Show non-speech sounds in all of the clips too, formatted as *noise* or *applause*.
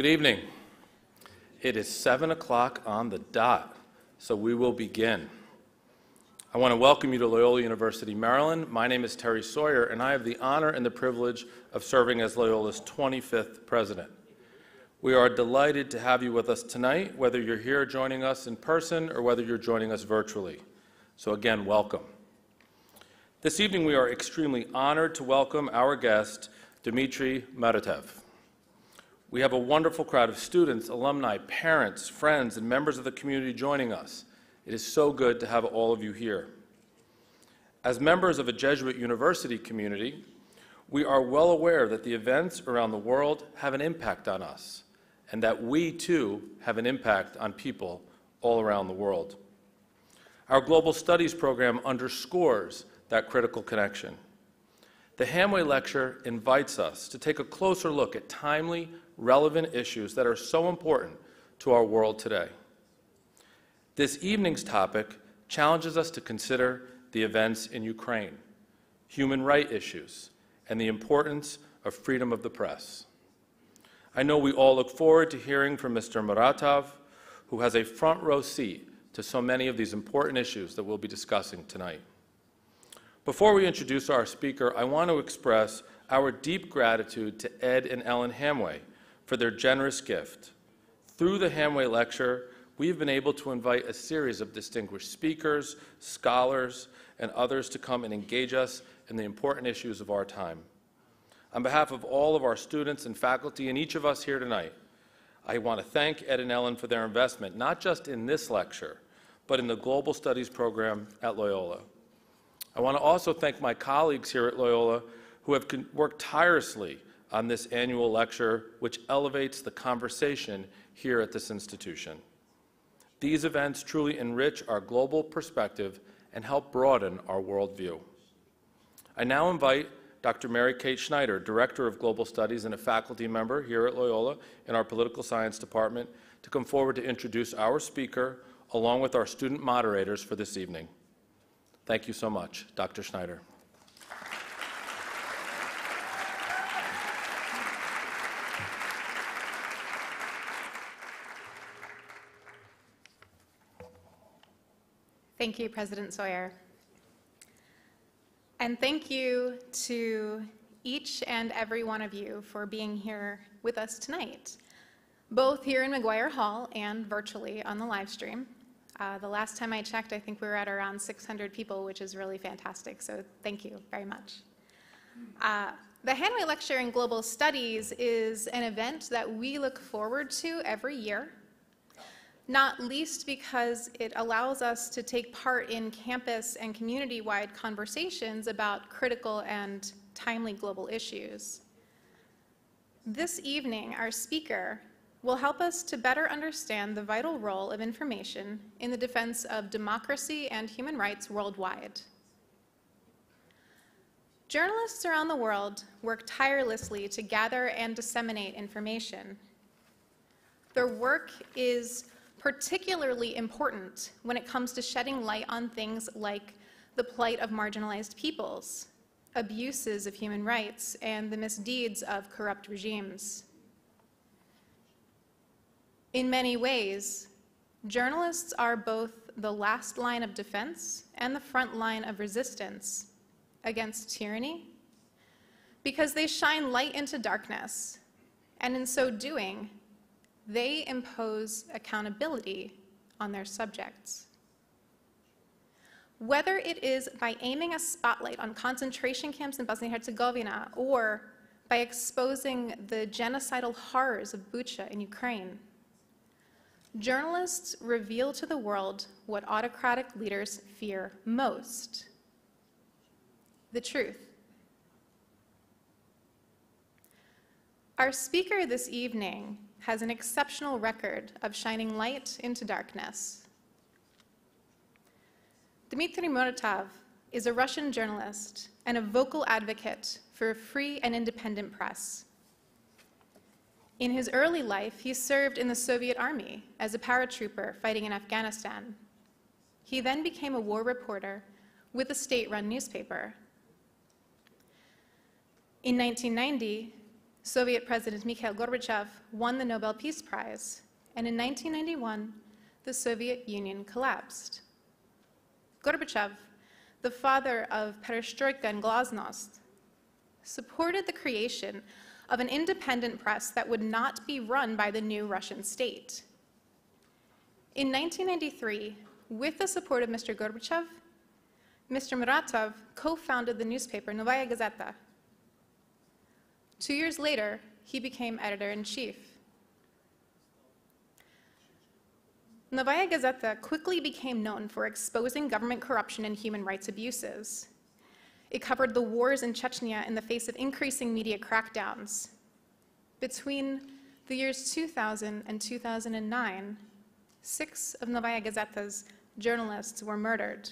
Good evening. It is 7 o'clock on the dot, so we will begin. I want to welcome you to Loyola University, Maryland. My name is Terry Sawyer, and I have the honor and the privilege of serving as Loyola's 25th president. We are delighted to have you with us tonight, whether you're here joining us in person or whether you're joining us virtually. So again, welcome. This evening, we are extremely honored to welcome our guest, Dmitry Muratov. We have a wonderful crowd of students, alumni, parents, friends, and members of the community joining us. It is so good to have all of you here. As members of a Jesuit university community, we are well aware that the events around the world have an impact on us, and that we too have an impact on people all around the world. Our Global Studies program underscores that critical connection. The Hanway Lecture invites us to take a closer look at timely, relevant issues that are so important to our world today. This evening's topic challenges us to consider the events in Ukraine, human rights issues, and the importance of freedom of the press. I know we all look forward to hearing from Mr. Muratov, who has a front row seat to so many of these important issues that we'll be discussing tonight. Before we introduce our speaker, I want to express our deep gratitude to Ed and Ellen Hanway for their generous gift. Through the Hanway Lecture, we've been able to invite a series of distinguished speakers, scholars, and others to come and engage us in the important issues of our time. On behalf of all of our students and faculty and each of us here tonight, I want to thank Ed and Ellen for their investment, not just in this lecture, but in the Global Studies program at Loyola. I want to also thank my colleagues here at Loyola who have worked tirelessly on this annual lecture, which elevates the conversation here at this institution. These events truly enrich our global perspective and help broaden our worldview. I now invite Dr. Mary Kate Schneider, Director of Global Studies and a faculty member here at Loyola in our Political Science Department, to come forward to introduce our speaker along with our student moderators for this evening. Thank you so much, Dr. Schneider. Thank you, President Sawyer. And thank you to each and every one of you for being here with us tonight, both here in McGuire Hall and virtually on the live stream. Uh, the last time I checked, I think we were at around 600 people, which is really fantastic. So thank you very much. Uh, the Hanway Lecture in Global Studies is an event that we look forward to every year not least because it allows us to take part in campus and community-wide conversations about critical and timely global issues. This evening, our speaker will help us to better understand the vital role of information in the defense of democracy and human rights worldwide. Journalists around the world work tirelessly to gather and disseminate information. Their work is particularly important when it comes to shedding light on things like the plight of marginalized peoples, abuses of human rights, and the misdeeds of corrupt regimes. In many ways, journalists are both the last line of defense and the front line of resistance against tyranny because they shine light into darkness, and in so doing, they impose accountability on their subjects. Whether it is by aiming a spotlight on concentration camps in Bosnia and Herzegovina or by exposing the genocidal horrors of Bucha in Ukraine, journalists reveal to the world what autocratic leaders fear most the truth. Our speaker this evening has an exceptional record of shining light into darkness. Dmitry Muratov is a Russian journalist and a vocal advocate for a free and independent press. In his early life, he served in the Soviet army as a paratrooper fighting in Afghanistan. He then became a war reporter with a state-run newspaper. In 1990, Soviet President Mikhail Gorbachev won the Nobel Peace Prize, and in 1991, the Soviet Union collapsed. Gorbachev, the father of perestroika and glasnost, supported the creation of an independent press that would not be run by the new Russian state. In 1993, with the support of Mr. Gorbachev, Mr. Muratov co-founded the newspaper Novaya Gazeta. Two years later, he became editor-in-chief. Novaya Gazeta quickly became known for exposing government corruption and human rights abuses. It covered the wars in Chechnya in the face of increasing media crackdowns. Between the years 2000 and 2009, six of Novaya Gazeta's journalists were murdered,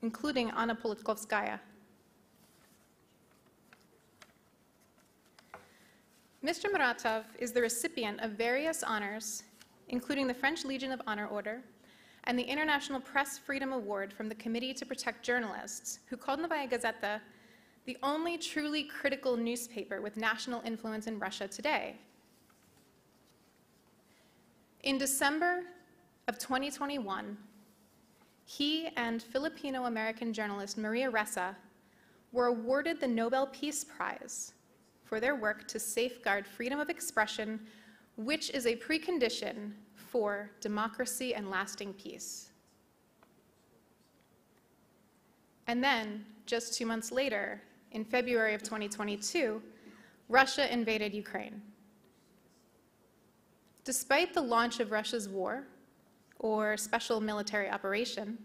including Anna Politkovskaya. Mr. Muratov is the recipient of various honors, including the French Legion of Honor Order and the International Press Freedom Award from the Committee to Protect Journalists, who called Novaya Gazeta the only truly critical newspaper with national influence in Russia today. In December of 2021, he and Filipino American journalist Maria Ressa were awarded the Nobel Peace Prize for their work to safeguard freedom of expression, which is a precondition for democracy and lasting peace. And then, just two months later, in February of 2022, Russia invaded Ukraine. Despite the launch of Russia's war, or special military operation,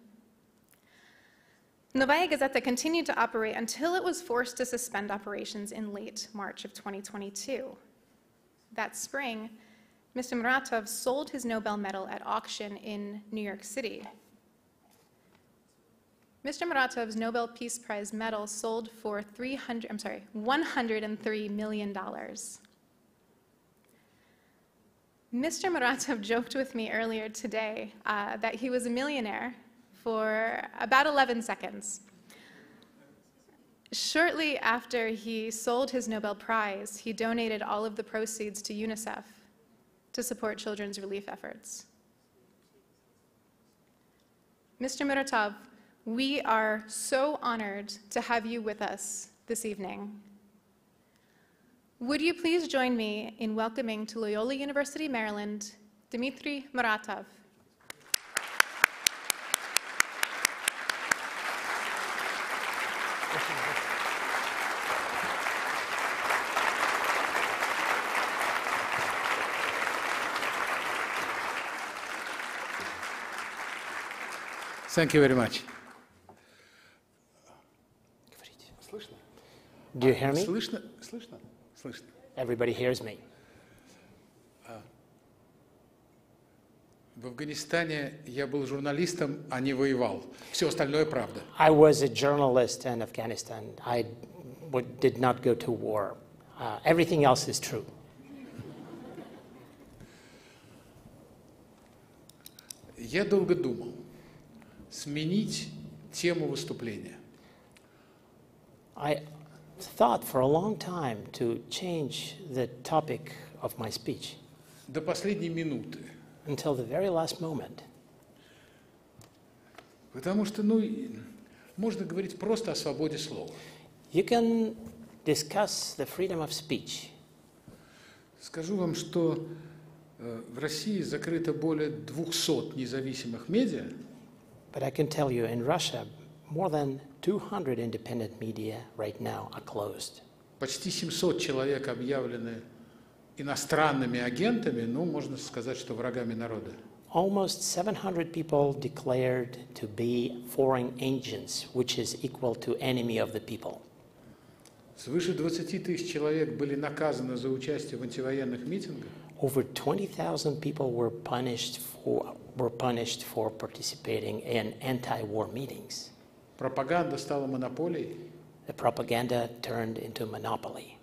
Novaya Gazeta continued to operate until it was forced to suspend operations in late March of 2022. That spring, Mr. Muratov sold his Nobel medal at auction in New York City. Mr. Muratov's Nobel Peace Prize medal sold for 300, I'm sorry, 103 million dollars. Mr. Muratov *laughs* joked with me earlier today uh, that he was a millionaire for about 11 seconds. Shortly after he sold his Nobel Prize, he donated all of the proceeds to UNICEF to support children's relief efforts. Mr. Muratov, we are so honored to have you with us this evening. Would you please join me in welcoming to Loyola University, Maryland, Dmitry Muratov. Thank you very much. Слышно? Do you hear me? Слышно? Слышно? Слышно. Everybody hears me. В Афганистане я был журналистом, а не воевал. Все остальное правда. I was a journalist in Afghanistan. I did not go to war. Uh, everything else is true. Я долго думал сменить тему выступления. I thought for a long time to change the topic of my speech До последней минуты. until the very last moment. Потому что, ну, можно говорить просто о свободе слова. You can discuss the freedom of speech. Скажу вам, что э, в России закрыто более 200 независимых медиа, But I can tell you in Russia, more than 200 independent media right now are closed. почти 700 человек объявлены иностранными агентами, ну, можно сказать, что врагами народа. Almost 700 people declared to be foreign agents, which is equal to enemy of the people. Свыше 20 тысяч человек были наказаны за участие в антивоенных митингах. Over 20,000 people were punished for were punished for participating in anti-war meetings. Пропаганда стала монополией. The propaganda turned into monopoly.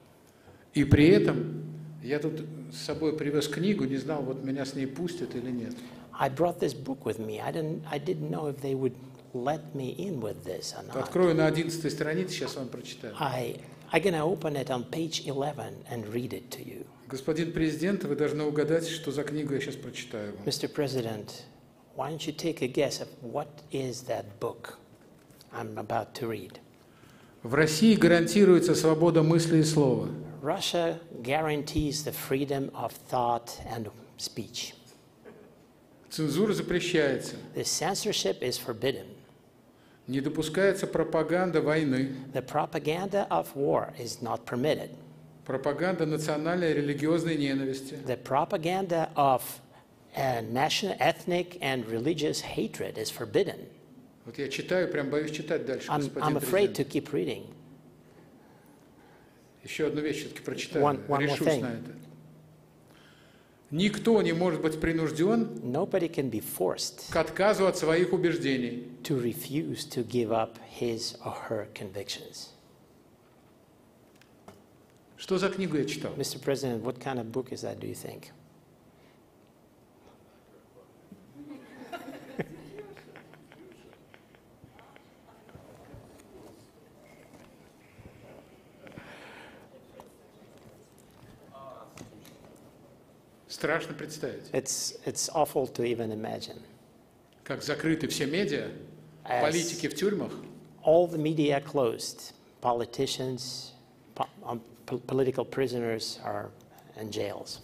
И при этом я тут с собой привез книгу, не знал, вот меня с ней пустят или нет. I brought this book with me. I didn't I didn't know if they would let me in with this or not. Открою на 11 странице, сейчас вам прочитаю. I I'm going to open it on page 11 and read it to you. Господин президент, вы должны угадать, что за книгу я сейчас прочитаю вам. Mr. President, why don't you take a guess of what is that book I'm about to read? В России гарантируется свобода мысли и слова. Russia guarantees the freedom of thought and speech. Цензура запрещается. The censorship is forbidden. Не допускается пропаганда войны, The propaganda of war is not permitted. Пропаганда национальной религиозной ненависти, The propaganda of uh, national, ethnic, and religious hatred is forbidden. Вот я читаю, прям боюсь читать дальше, I'm, I'm afraid to keep reading. Еще одну вещь все-таки прочитаю, One- one more решусь thing. на это. Никто не может быть принужден Nobody can be forced к отказу от своих убеждений. to refuse to give up his or her convictions. Что за книгу я читал? Mr. President, what kind of book is that, do you think? Страшно представить, It's, it's awful to even imagine. как закрыты все медиа, As политики в тюрьмах, all the media closed, politicians, po- um, po- political prisoners are in jails.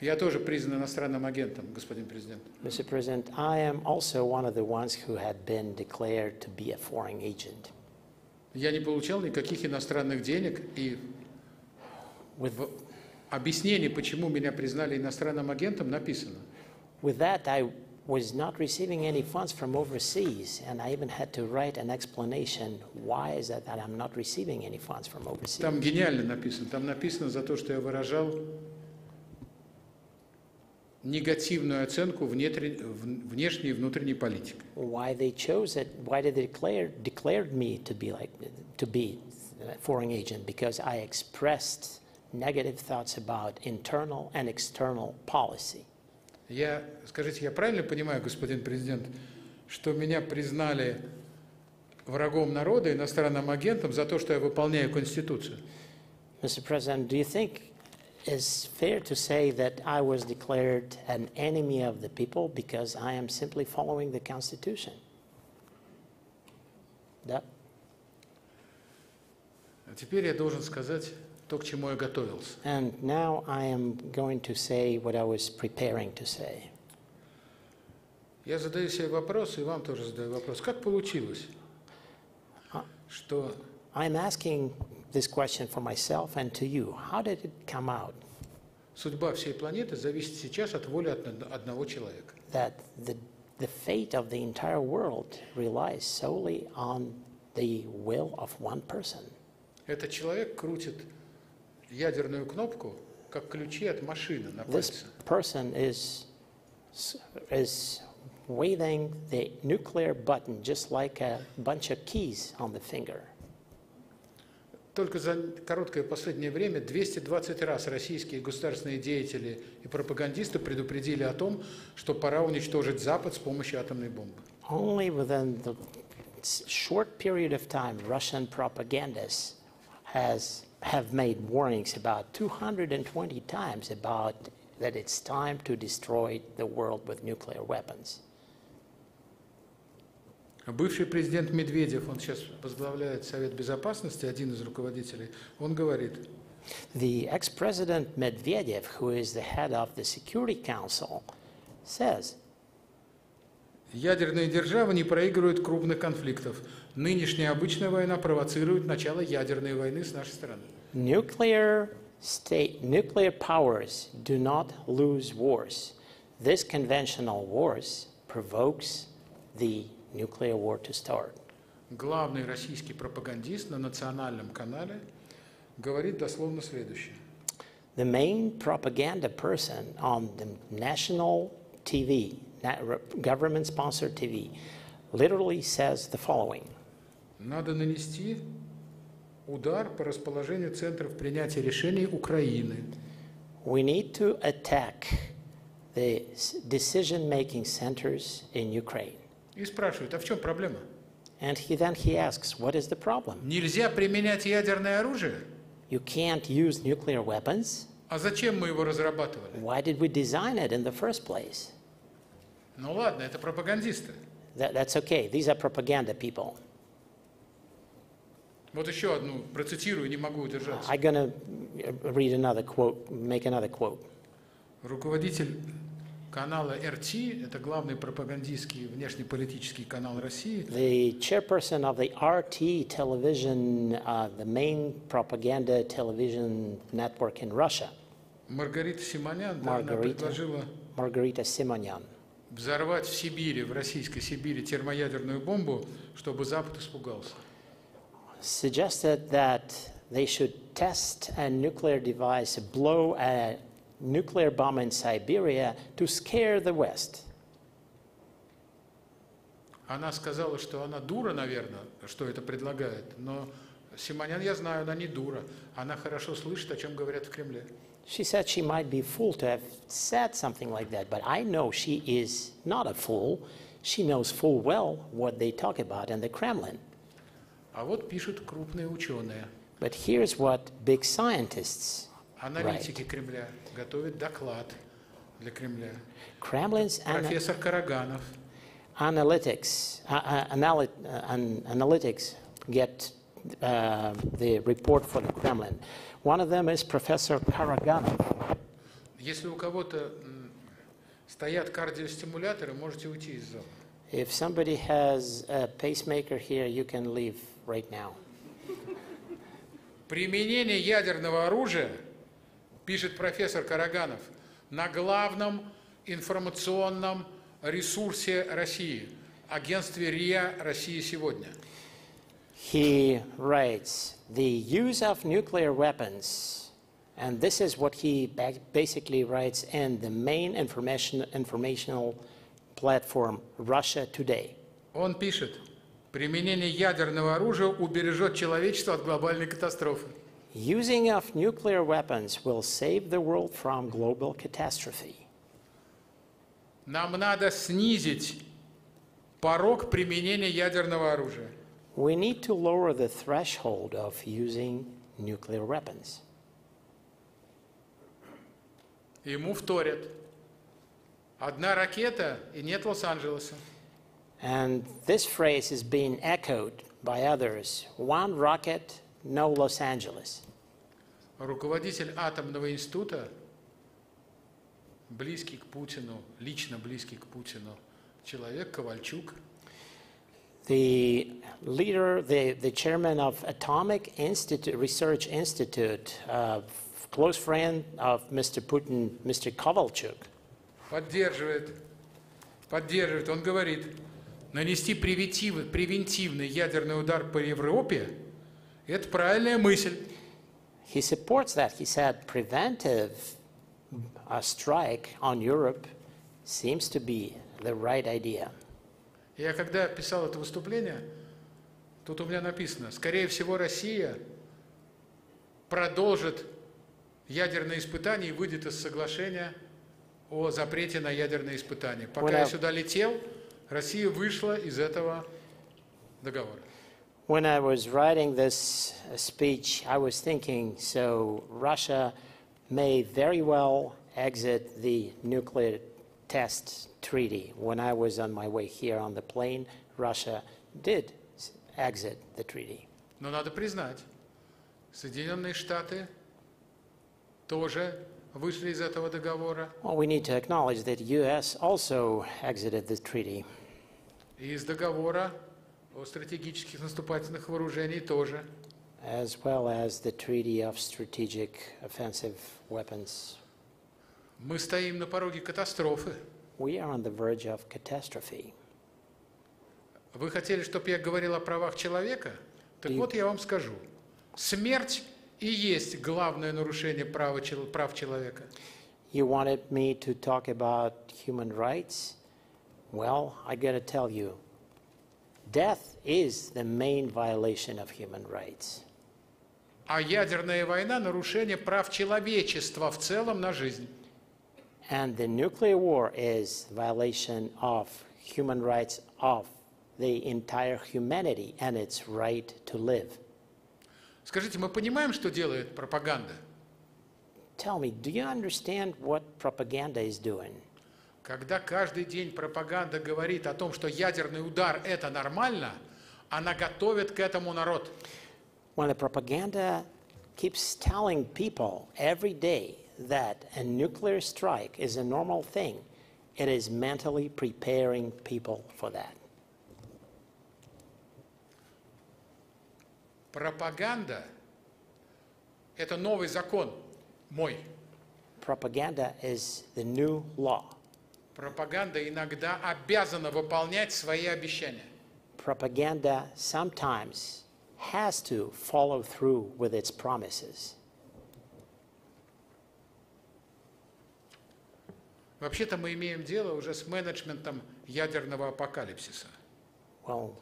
Я тоже признан иностранным агентом, господин президент. Mr. President, I am also one of the ones who had been declared to be a foreign agent. Я не получал никаких иностранных денег, и With, в объяснении, почему меня признали иностранным агентом, написано. with that, I was not receiving any funds from overseas, and I even had to write an explanation why is it that I'm not receiving any funds from overseas. Там гениально написано. Там написано за то, что я выражал негативную оценку внетри- в- внешней и внутренней политики. Why they chose it? Why did they declare declared me to be like to be a foreign agent? Because I expressed negative thoughts about internal and external policy. Я, скажите, я правильно понимаю, господин президент, что меня признали врагом народа, иностранным агентом за то, что я выполняю Конституцию? Mr. President, do you think it's fair to say that I was declared an enemy of the people because I am simply following the Constitution? Да. А теперь я должен сказать то, к чему я готовился. And now I am going to say what I was preparing to say. Я задаю себе вопрос, и вам тоже задаю вопрос. Как получилось, что I'm asking this question for myself and to you. How did it come out судьба всей планеты зависит сейчас от воли одно- одного человека? that the, the fate of the entire world relies solely on the will of one person? Этот человек крутит ядерную кнопку, как ключи от машины на This пальце. person is, is waving the nuclear button just like a bunch of keys on the finger. Только за короткое последнее время 220 раз российские государственные деятели и пропагандисты предупредили о том, что пора уничтожить Запад с помощью атомной бомбы. Only within the short period of time, Russian propagandists has, have made warnings about 220 times about that it's time to destroy the world with nuclear weapons. А Бывший президент Медведев, он сейчас возглавляет Совет Безопасности, один из руководителей, он говорит, The ex-president Medvedev, who is the head of the Security Council, says ядерные державы не проигрывают крупных конфликтов. Нынешняя обычная война провоцирует начало ядерной войны с нашей стороны. nuclear state, nuclear powers do not lose wars. This conventional wars provokes the nuclear war to start. Главный российский пропагандист на национальном канале говорит дословно следующее. The main propaganda person on the national TV, government sponsored TV, literally says the following Надо нанести удар по расположению центров принятия решений Украины. We need to attack the decision making centers in Ukraine. И спрашивают, а в чем проблема? And he, then he asks, what is the problem? Нельзя применять ядерное оружие? You can't use nuclear weapons? А зачем мы его разрабатывали? Why did we design it in the first place? Ну ладно, это пропагандисты. That, that's okay. These are propaganda people. Вот еще одну процитирую, не могу удержаться. I'm to read another quote, make another quote. Руководитель канала РТ, это главный пропагандистский внешнеполитический канал России, The chairperson of the RT television, uh, the main propaganda television network in Russia, Маргарита Симонян, да, она Маргарита. предложила Margarita Simonyan, взорвать в Сибири, в российской Сибири термоядерную бомбу, чтобы Запад испугался. suggested that they should test a nuclear device, blow a nuclear bomb in Siberia to scare the West. Она сказала, что она дура, наверное, что это предлагает, но Симонян, я знаю, она не дура. Она хорошо слышит, о чем говорят в Кремле. She said she might be a fool to have said something like that, but I know she is not a fool. She knows full well what they talk about in the Kremlin. А вот пишут крупные ученые, But here's what big scientists аналитики Кремля, готовят доклад для Кремля. Kremlin's ana- Профессор Караганов, analytics, uh, uh, analy- uh, an- analytics get uh, the report for the Kremlin. One of them is Professor Karaganov. если у кого-то стоят кардиостимуляторы, можете уйти из зала. If somebody has a pacemaker here, you can leave right now. Применение ядерного оружия, пишет профессор Караганов, на главном информационном ресурсе России, агентстве РИА «Россия сегодня». He writes the use of nuclear weapons, and this is what he ba- basically writes in the main information, informational platform Russia Today. Он пишет, применение ядерного оружия убережет человечество от глобальной катастрофы. Using of nuclear weapons will save the world from global catastrophe. Нам надо снизить порог применения ядерного оружия. We need to lower the threshold of using nuclear weapons. Ему вторят. Одна ракета и нет Лос-Анджелеса. And this phrase is being echoed by others one rocket, no Los Angeles. Руководитель атомного института, близкий к Путину, лично близкий к Путину, человек Ковальчук, The leader, the, the chairman of Atomic Institute, Research Institute, uh, close friend of Mr. Putin, Mr. Kovalchuk, поддерживает, поддерживает, он говорит, нанести превентивный, превентивный ядерный удар по Европе – это правильная мысль. he supports that. He said preventive uh, strike on Europe seems to be the right idea. Я когда писал это выступление, тут у меня написано, скорее всего, Россия продолжит ядерные испытания и выйдет из соглашения о запрете на ядерные испытания. Пока When я I- сюда летел, Россия вышла из этого договора. When I was writing this speech, I was thinking so Russia may very well exit the nuclear test treaty. When I was on my way here on the plane, Russia did s- exit the treaty. Но надо признать, Соединенные Штаты тоже вышли из этого договора, Well, we need to acknowledge that U.S. also exited the treaty, и из договора о стратегических наступательных вооружениях тоже. as well as the treaty of strategic offensive weapons. Мы стоим на пороге катастрофы. We are on the verge of catastrophe. Вы хотели, чтобы я говорил о правах человека? Так вот я вам скажу. Смерть и есть главное нарушение права, прав человека. You wanted me to talk about human rights? Well, I gotta tell you, death is the main violation of human rights. А ядерная война – нарушение прав человечества в целом на жизнь. And the nuclear war is violation of human rights of the entire humanity and its right to live. Скажите, мы понимаем, что делает пропаганда? Tell me, do you understand what propaganda is doing? Когда каждый день пропаганда говорит о том, что ядерный удар – это нормально, она готовит к этому народ. When the propaganda keeps telling people every day that a nuclear strike is a normal thing, it is mentally preparing people for that. Пропаганда – это новый закон мой. Propaganda is the new law. Пропаганда иногда обязана выполнять свои обещания. Propaganda sometimes has to follow through with its promises. Вообще-то мы имеем дело уже с менеджментом ядерного апокалипсиса. Well,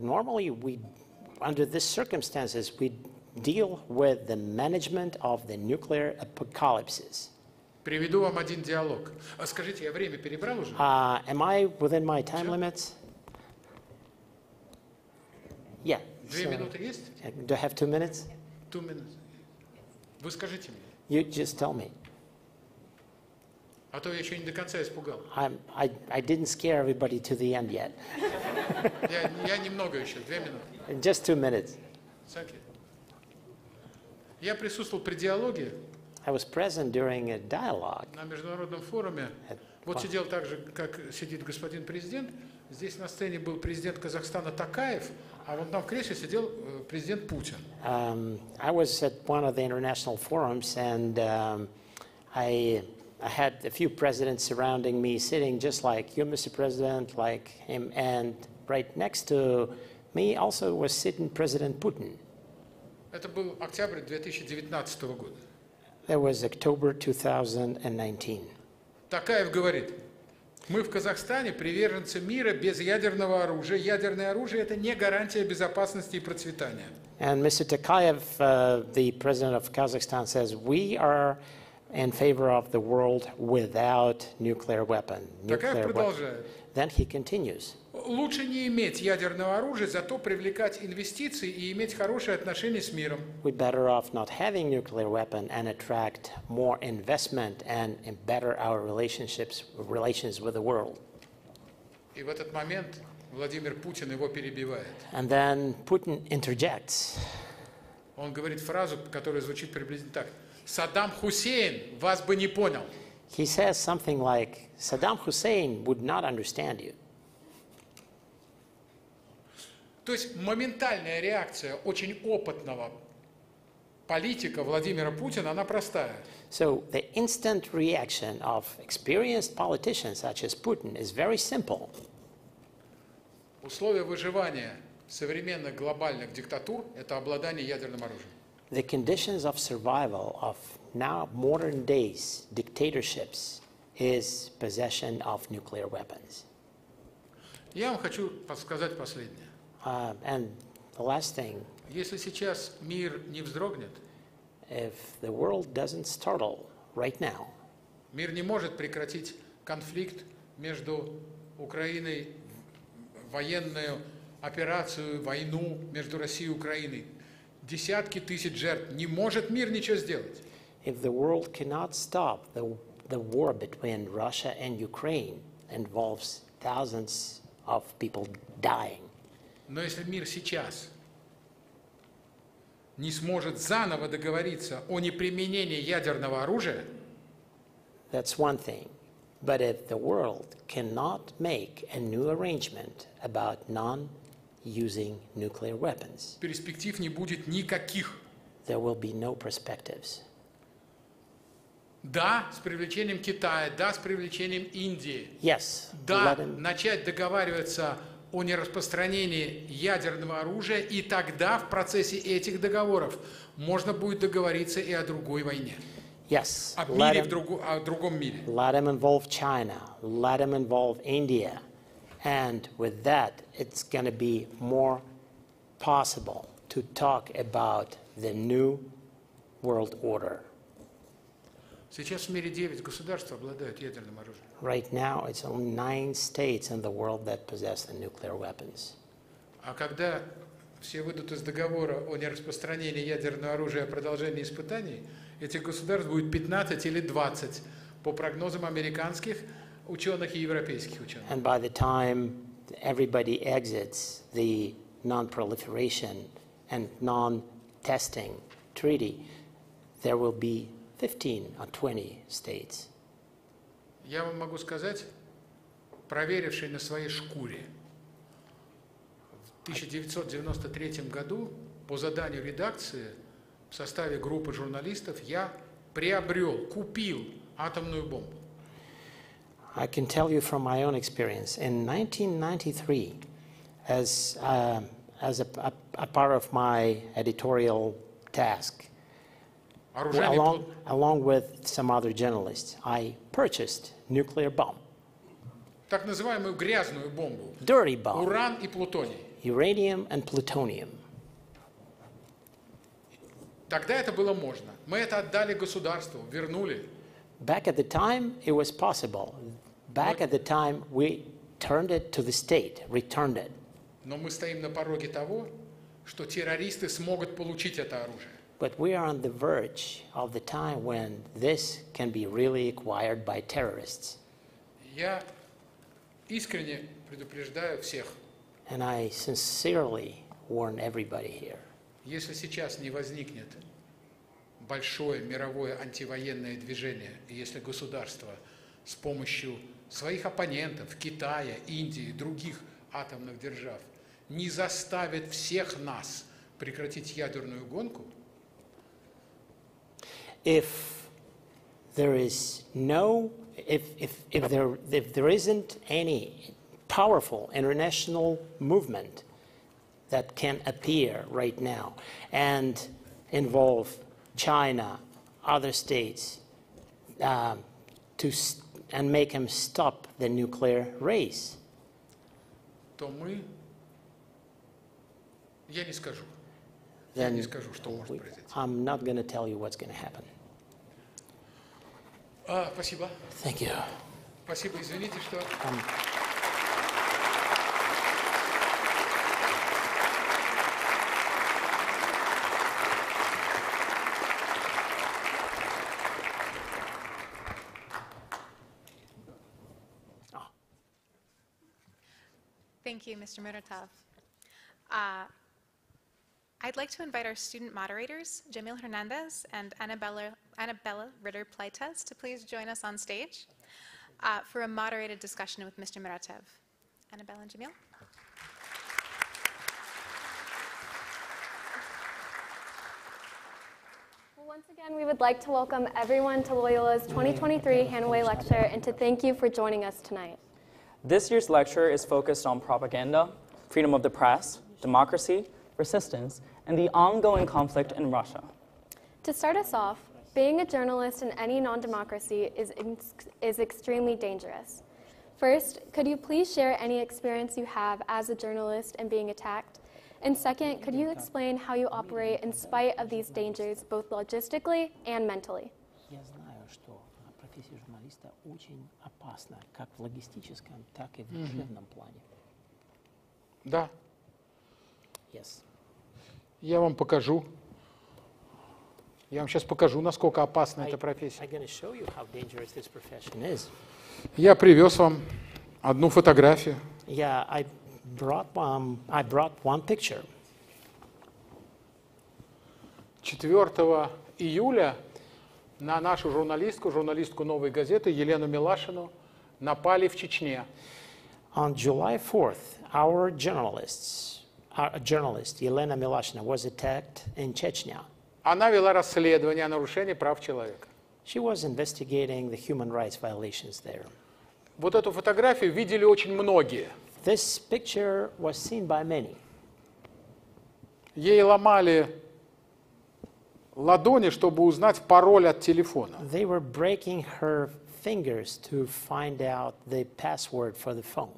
normally we, under these circumstances, we deal with the management of the nuclear apocalypses. Приведу вам один диалог. А скажите, я время перебрал уже? Uh, am I within my time limits? Yeah. Две so- минуты есть? uh, Do I have two minutes? Two minutes. Вы скажите мне, You just tell me. А то я еще не до конца испугал. I'm, I, I didn't scare everybody to the end yet. *laughs* Я, я немного еще, две минуты. Just two minutes. You. Я присутствовал при диалоге I was present during a dialogue. на международном форуме. Вот сидел так же, как сидит господин президент. Здесь на сцене был президент Казахстана Такаев, а вот там в кресле сидел э, президент Путин. Um, I was at one of the international forums, and um, I, I had a few presidents surrounding me, sitting just like you, Mr. President, like him, and right next to me also was sitting President Putin. Это был октябрь 2019 года. That was October 2019. Токаев говорит, мы в Казахстане приверженцы мира без ядерного оружия. Ядерное оружие – это не гарантия безопасности и процветания. And Mr. Tokayev, uh, the president of Kazakhstan, says, we are in favor of the world without nuclear weapon. Такаев Nuclear weapon. продолжает. Then he continues. Лучше не иметь ядерного оружия, зато привлекать инвестиции и иметь хорошие отношения с миром. We're better off not having nuclear weapon and attract more investment and better our relationships relations with the world. И в этот момент Владимир Путин его перебивает. And then Putin interjects. Он говорит фразу, которая звучит приблизительно так. Саддам Хусейн вас бы не понял. He says something like, Saddam Hussein would not understand you. То есть моментальная реакция очень опытного политика Владимира Путина, она простая. So the instant reaction of experienced politicians such as Putin is very simple. Условия выживания современных глобальных диктатур – это обладание ядерным оружием. The conditions of survival of now modern days dictatorships is possession of nuclear weapons. Я вам хочу подсказать последнее. Uh, and the last thing, Если сейчас мир не вздрогнет, if the world doesn't startle right now, мир не может прекратить конфликт между Украиной, военную операцию, войну между Россией и Украиной. Десятки тысяч жертв. Не может мир ничего сделать. if the world cannot stop the, the war between Russia and Ukraine involves thousands of people dying. Но если мир сейчас не сможет заново договориться о неприменении ядерного оружия, That's one thing. But if the world cannot make a new arrangement about non using nuclear weapons, перспектив не будет никаких. there will be no perspectives. Да, с привлечением Китая, да, с привлечением Индии, Yes, да, him- начать договариваться о нераспространении ядерного оружия, и тогда в процессе этих договоров можно будет договориться и о другой войне, yes, о мире в him, другу- о другом мире. let him involve China, let him involve India, and with that, it's going to be more possible to talk about the new world order. Сейчас в мире 9 государств обладают ядерным оружием. Right now, it's only nine states in the world that possess the nuclear weapons. А когда все выйдут из договора о нераспространении ядерного оружия и о продолжении испытаний, этих государств будет 15 или 20 по прогнозам американских Ученых и европейских ученых. And by the time everybody exits the non-proliferation and non-testing treaty, there will be 15 or 20 states. Я вам могу сказать, проверивший на своей шкуре, в 1993 году по заданию редакции в составе группы журналистов я приобрел, купил атомную бомбу. I can tell you from my own experience. In 1993, as, uh, as a, a, a part of my editorial task, Оружейный along, плод- along with some other journalists, I purchased nuclear bomb, так называемую грязную бомбу, dirty bomb, уран и плутоний. uranium and plutonium. Тогда это было можно. Мы это отдали государству, вернули. Back at the time, it was possible. Back at the time, we turned it to the state, returned it. Но мы стоим на пороге того, что террористы смогут получить это оружие. But we are on the verge of the time when this can be really acquired by terrorists. Я искренне предупреждаю всех, And I sincerely warn everybody here если сейчас не возникнет большое мировое антивоенное движение, и если государство с помощью своих оппонентов Китая, Индии, других атомных держав не заставит всех нас прекратить ядерную гонку, if there is no if, if, if, there, if there isn't any powerful international movement that can appear right now and involve China, other states, um, to, s- and make them stop the nuclear race, то мы, я не скажу, я then не скажу, что может we- произойти. I'm not going to tell you what's going to happen. А, спасибо, Thank you. спасибо, извините, что Um, Mr. Muratov. Uh, I'd like to invite our student moderators, Jamil Hernandez and Annabella, Annabella Ritter Pleites, to please join us on stage uh, for a moderated discussion with Mr. Muratov. Annabella and Jamil? Once again, we would like to welcome everyone to Loyola's 2023 Hanway Lecture and to thank you for joining us tonight. This year's lecture is focused on propaganda, freedom of the press, democracy, resistance, and the ongoing conflict in Russia. To start us off, being a journalist in any non democracy is, is extremely dangerous. First, could you please share any experience you have as a journalist and being attacked? And second, could you explain how you operate in spite of these dangers, both logistically and mentally? Опасна, как в логистическом, так и в душевном плане. да, Yes. я вам покажу. Я вам сейчас покажу, насколько опасна эта профессия. Я привез вам одну фотографию. Yeah, I brought one, I brought one picture. 4 июля на нашу журналистку, журналистку «Новой газеты» Елену Милашину напали в Чечне. On July 4th, our journalists, our journalist Yelena Milashina was attacked in Chechnya. Она вела расследование о нарушении прав человека. She was investigating the human rights violations there. Вот эту фотографию видели очень многие. This picture was seen by many. Ей ломали ладони, чтобы узнать пароль от телефона. They were breaking her fingers to find out the password for the phone.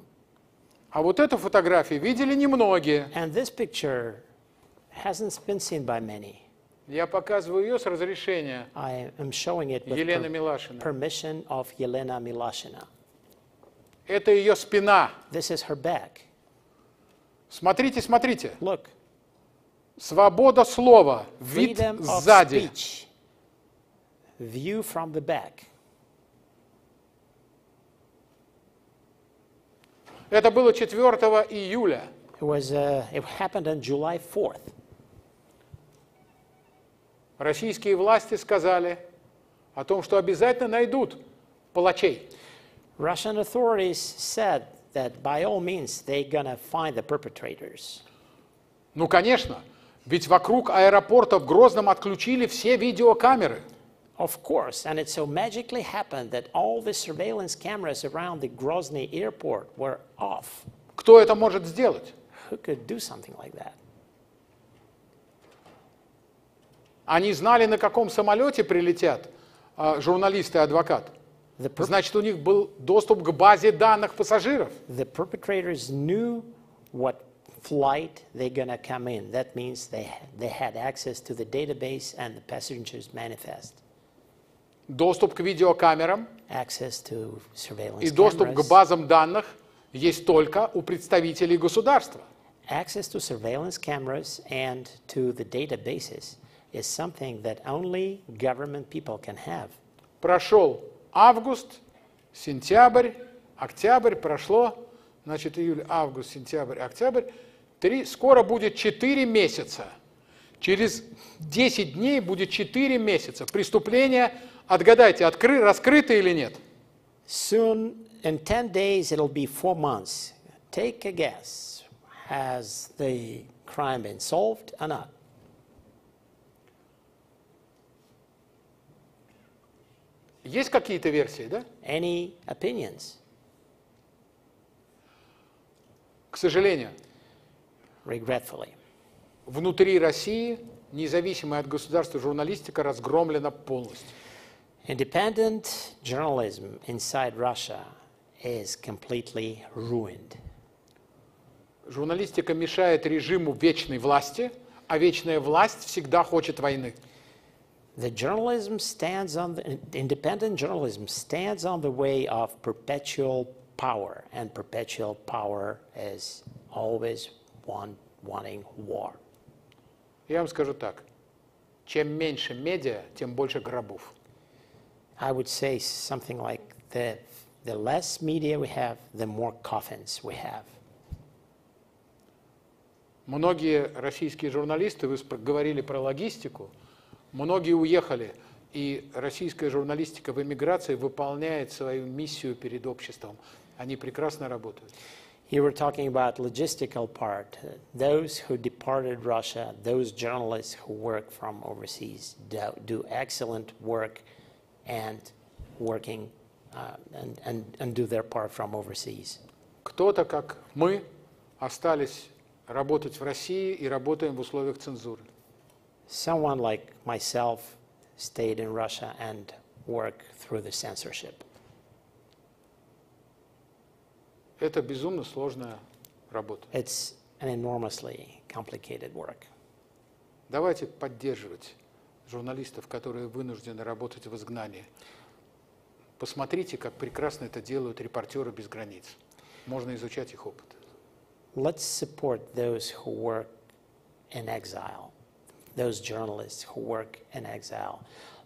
А вот эту фотографию видели немногие. And this picture hasn't been seen by many. Я показываю ее с разрешения I am showing it with Елены per- Милашина. permission of Yelena Milashina. Это ее спина. This is her back. Смотрите, смотрите. Look, Свобода слова. Вид freedom of сзади. speech. View from the back. Это было 4 июля. It was. Uh, it happened on July 4th. Российские власти сказали о том, что обязательно найдут палачей. Russian authorities said that by all means they're gonna find the perpetrators. Ну, конечно, ведь вокруг аэропорта в Грозном отключили все видеокамеры. Of course, and it so magically happened that all the surveillance cameras around the Grozny airport were off. Кто это может сделать? Who could do something like that? Они знали, на каком самолете прилетят а, журналисты и адвокат. The, per- Значит, у них был доступ к базе данных пассажиров. the perpetrators knew what flight they're gonna come in. That means they, they had access to the database and the passenger's manifest, Доступ к видеокамерам и доступ к базам данных есть только у представителей государства. Access to surveillance cameras and to the databases is something that only government people can have. Прошел август, сентябрь, октябрь, прошло, значит, июль, август, сентябрь, октябрь. Три, скоро будет 4 месяца. Через 10 дней будет 4 месяца. Преступление, отгадайте, откры, раскрыто или нет? Soon, in 10 days, it'll be four months. Take a guess. Has the crime been solved or not? Есть какие-то версии, да? Any opinions? К сожалению, Regretfully. внутри России независимая от государства журналистика разгромлена полностью. Independent journalism inside Russia is completely ruined. Журналистика мешает режиму вечной власти, а вечная власть всегда хочет войны. The journalism stands on the independent journalism stands on the way of perpetual power, and perpetual power is always one wanting war. Я вам скажу так. Чем меньше медиа, тем больше гробов. I would say something like the the less media we have, the more coffins we have. Многие российские журналисты, вы спр- говорили про логистику, многие уехали, и российская журналистика в эмиграции выполняет свою миссию перед обществом. Они прекрасно работают. You were talking about logistical part. Uh, Those who departed Russia, those journalists who work from overseas, do, do excellent work and working uh, and, and, and do their part from overseas. Кто-то, как мы, остались работать в России и работаем в условиях цензуры. Someone like myself stayed in Russia and worked through the censorship. Это безумно сложная работа. It's an enormously complicated work. Давайте поддерживать журналистов, которые вынуждены работать в изгнании. Посмотрите, как прекрасно это делают репортеры без границ. Можно изучать их опыт. Let's support those who work in exile, those journalists who work in exile.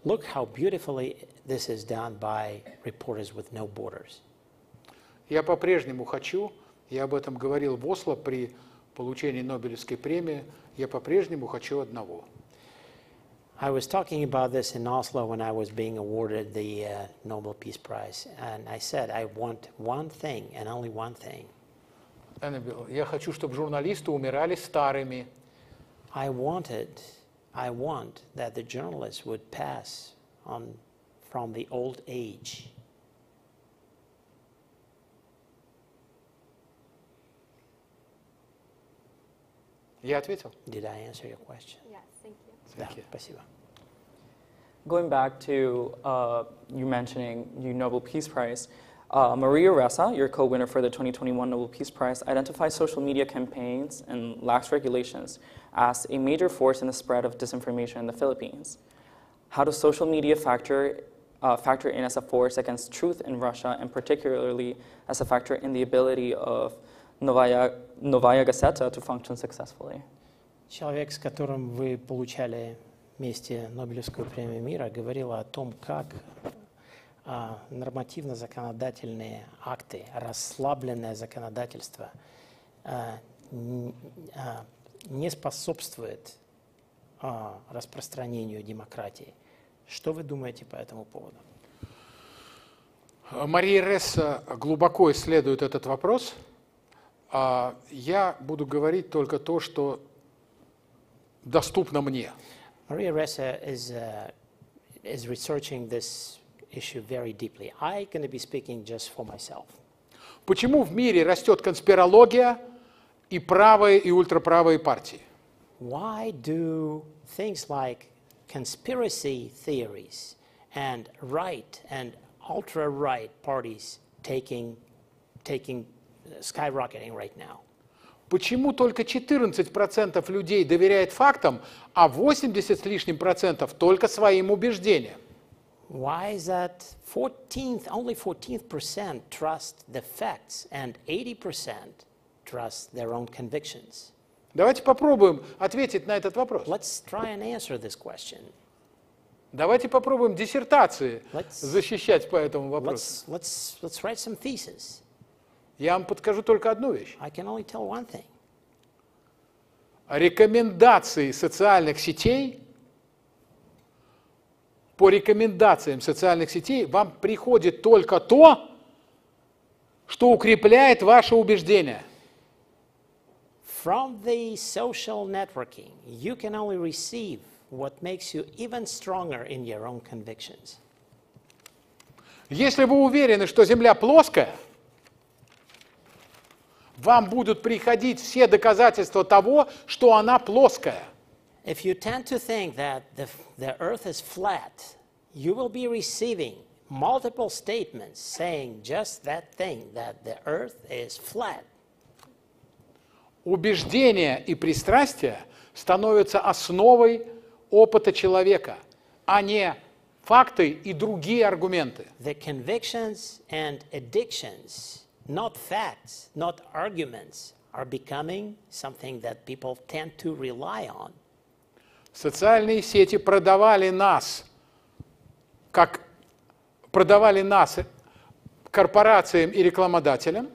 Look how beautifully this is done by Reporters with No Borders. Я по-прежнему хочу, я об этом говорил в Осло при получении Нобелевской премии, я по-прежнему хочу одного. I was talking about this in Oslo when I was being awarded the uh, Nobel Peace Prize, and I said, I want one thing and only one thing. Эннабелл, Я хочу, чтобы журналисты умирали старыми. I wanted, I want that the journalists would pass on from the old age. Я ответил? Did I answer your question? Yes, thank you. Да, you. спасибо. Going back to uh, you mentioning you Nobel Peace Prize, Uh, Maria Ressa, your co-winner for the 2021 Nobel Peace Prize, identifies social media campaigns and lax regulations as a major force in the spread of disinformation in the Philippines. How does social media factor, uh, factor in as a force against truth in Russia, and particularly as a factor in the ability of Novaya, Novaya Gazeta to function successfully? Человек, с которым вы получали вместе Нобелевскую премию мира, говорил о том, как а, нормативно-законодательные акты, расслабленное законодательство а, а, не способствует распространению демократии. Что вы думаете по этому поводу? Мария Ресса глубоко исследует этот вопрос. Я буду говорить только то, что доступно мне. Maria Ressa is, uh, is researching this issue very deeply. I'm going to be speaking just for myself. Почему в мире растет конспирология и правые и ультраправые партии? Why do things like conspiracy theories and right and ultra right parties taking, taking uh, skyrocketing right now? Почему только 14% людей доверяет фактам, а 80 с лишним процентов только своим убеждениям? Why is that 14th, only 14% trust the facts and 80% trust their own convictions? Давайте попробуем ответить на этот вопрос. Let's try and answer this question. Давайте попробуем диссертации Let's- защищать по этому вопросу. Let's, let's, let's write some thesis. Я вам подскажу только одну вещь. I can only tell one thing. Рекомендации социальных сетей, по рекомендациям социальных сетей вам приходит только то, что укрепляет ваше убеждение. From the social networking, you can only receive what makes you even stronger in your own convictions. Если вы уверены, что Земля плоская, вам будут приходить все доказательства того, что она плоская. If you tend to think that the, the earth is flat, you will be receiving multiple statements saying just that thing, that the earth is flat. Убеждения и пристрастия становятся основой опыта человека, а не факты и другие аргументы. The convictions and addictions, not facts, not arguments, are becoming something that people tend to rely on. Социальные сети продавали нас, как продавали нас корпорациям и рекламодателям,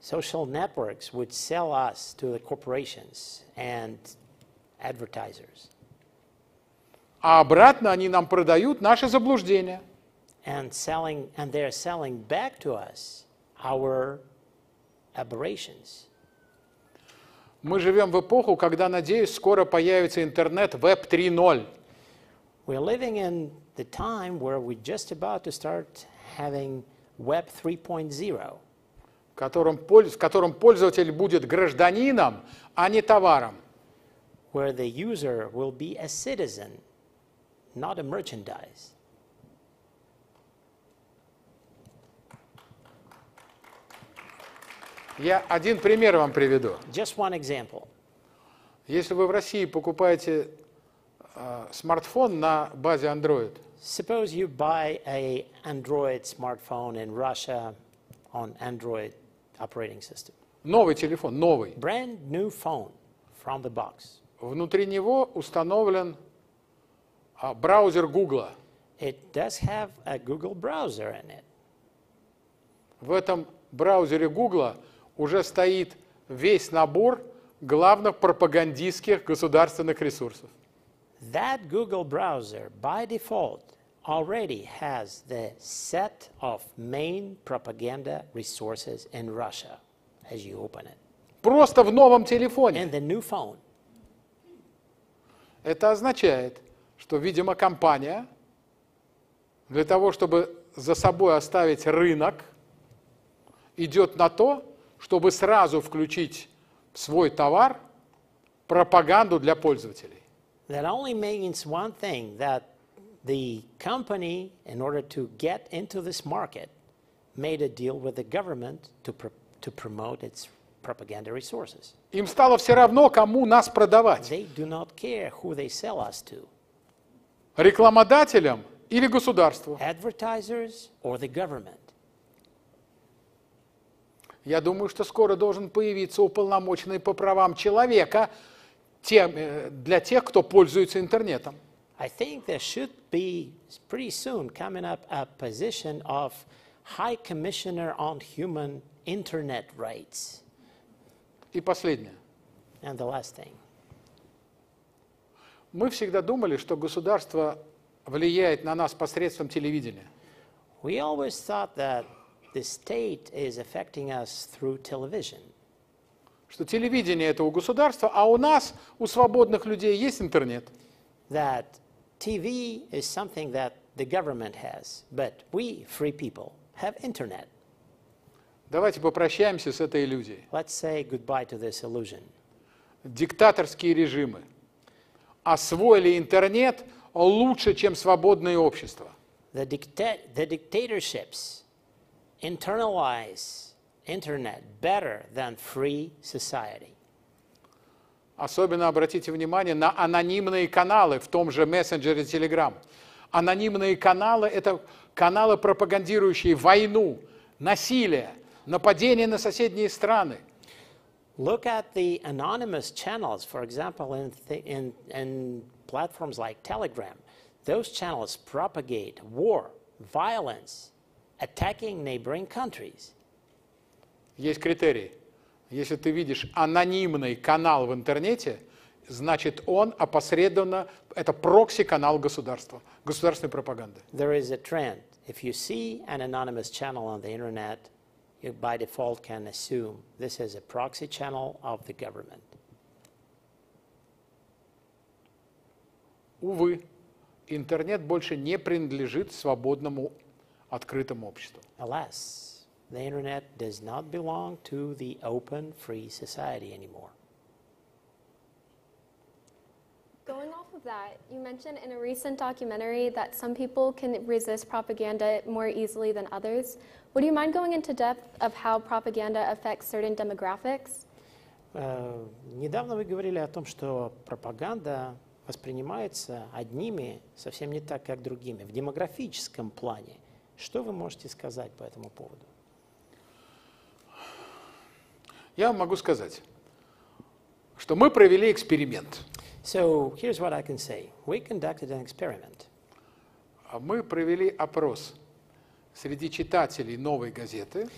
Social networks would sell us to the corporations and advertisers. а обратно они нам продают наши заблуждения. And selling and they're selling back to us our aberrations. Мы живем в эпоху, когда, надеюсь, скоро появится интернет Web 3.0. We're living in the time where we're just about to start having Web 3.0, которым, польз- в котором пользователь будет гражданином, а не товаром. where the user will be a citizen, not a merchandise. Я один пример вам приведу. Just one example. Если вы в России покупаете э, смартфон на базе Android, Suppose you buy a Android smartphone in Russia on Android operating system. новый телефон, новый, Brand new phone from the box. внутри него установлен а, браузер Google. It does have a Google browser in it. В этом браузере Google уже стоит весь набор главных пропагандистских государственных ресурсов. That Google browser, by default, already has the set of main propaganda resources in Russia as you open it. Просто в новом телефоне. In the new phone. Это означает, что, видимо, компания для того, чтобы за собой оставить рынок, идет на то, чтобы сразу включить в свой товар пропаганду для пользователей. That only means one thing that the company, in order to get into this market, made a deal with the government to, pr- to promote its propaganda resources. Им стало все равно, кому нас продавать. They do not care who they sell us to, Рекламодателям или государству. advertisers or the government. Я думаю, что скоро должен появиться уполномоченный по правам человека тем, э, для тех, кто пользуется интернетом. I think there should be pretty soon coming up a position of High Commissioner on Human Internet Rights. И последнее. And the last thing. Мы всегда думали, что государство влияет на нас посредством телевидения. We always thought that the state is affecting us through television, Что телевидение это у государства, а у нас, у свободных людей, есть интернет. that TV is something that the government has, but we, free people, have internet. Давайте попрощаемся с этой иллюзией. Let's say goodbye to this illusion. Диктаторские режимы освоили интернет лучше, чем свободное общество. The, dicta- the dictatorships internalize internet better than free society. Особенно обратите внимание на анонимные каналы в том же мессенджере Telegram. Анонимные каналы – это каналы, пропагандирующие войну, насилие, нападение на соседние страны. Look at the anonymous channels, for example, in, th- in, in platforms like Telegram. Those channels propagate war, violence, attacking neighboring countries. Есть критерии. Если ты видишь анонимный канал в интернете, значит он опосредованно, это прокси-канал государства, государственной пропаганды. There is a trend. If you see an anonymous channel on the internet, you by default can assume this is a proxy channel of the government. Увы, интернет больше не принадлежит свободному открытому обществу. Alas, the internet does not belong to the open, free society anymore. Going off of that, you mentioned in a recent documentary that some people can resist propaganda more easily than others. Would you mind going into depth of how propaganda affects certain demographics? Э, Недавно вы говорили о том, что пропаганда воспринимается одними совсем не так, как другими, в демографическом плане. Что вы можете сказать по этому поводу? Я могу сказать, что мы провели эксперимент. So here's what I can say. We conducted an experiment. А Мы провели опрос среди читателей новой газеты,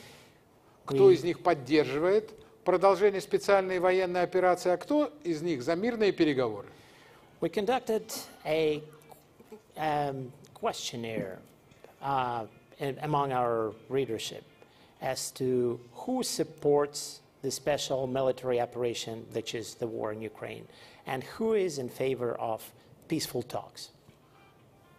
кто из них поддерживает продолжение специальной военной операции, а кто из них за мирные переговоры. We conducted a um, questionnaire uh, in- among our readership as to who supports the special military operation, which is the war in Ukraine, and who is in favor of peaceful talks.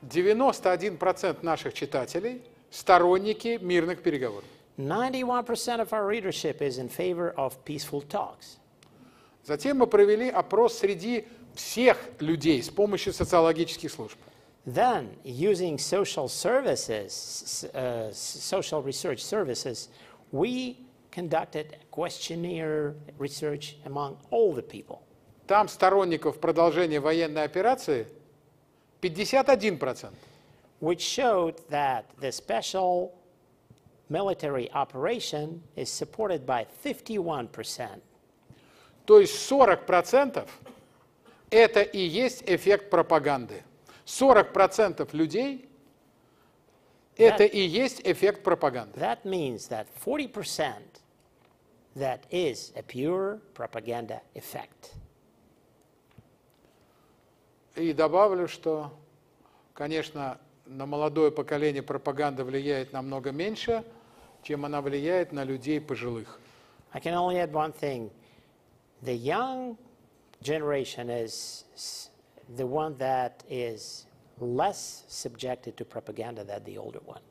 91% наших читателей – сторонники мирных переговоров. 91% of our readership is in favor of peaceful talks. Затем мы провели опрос среди всех людей с помощью социологических служб. Then, using social services, s- uh, s- social research services, we conducted questionnaire research among all the people. Там сторонников продолжения военной операции 51%. which showed that the special military operation is supported by 51%. То есть 40% это и есть эффект пропаганды. 40% людей это и есть эффект пропаганды. That means that 40% that is a pure propaganda effect. И добавлю, что, конечно, на молодое поколение пропаганда влияет намного меньше, чем она влияет на людей пожилых. I can only add one thing. The young generation is the one that is less subjected to propaganda than the older one.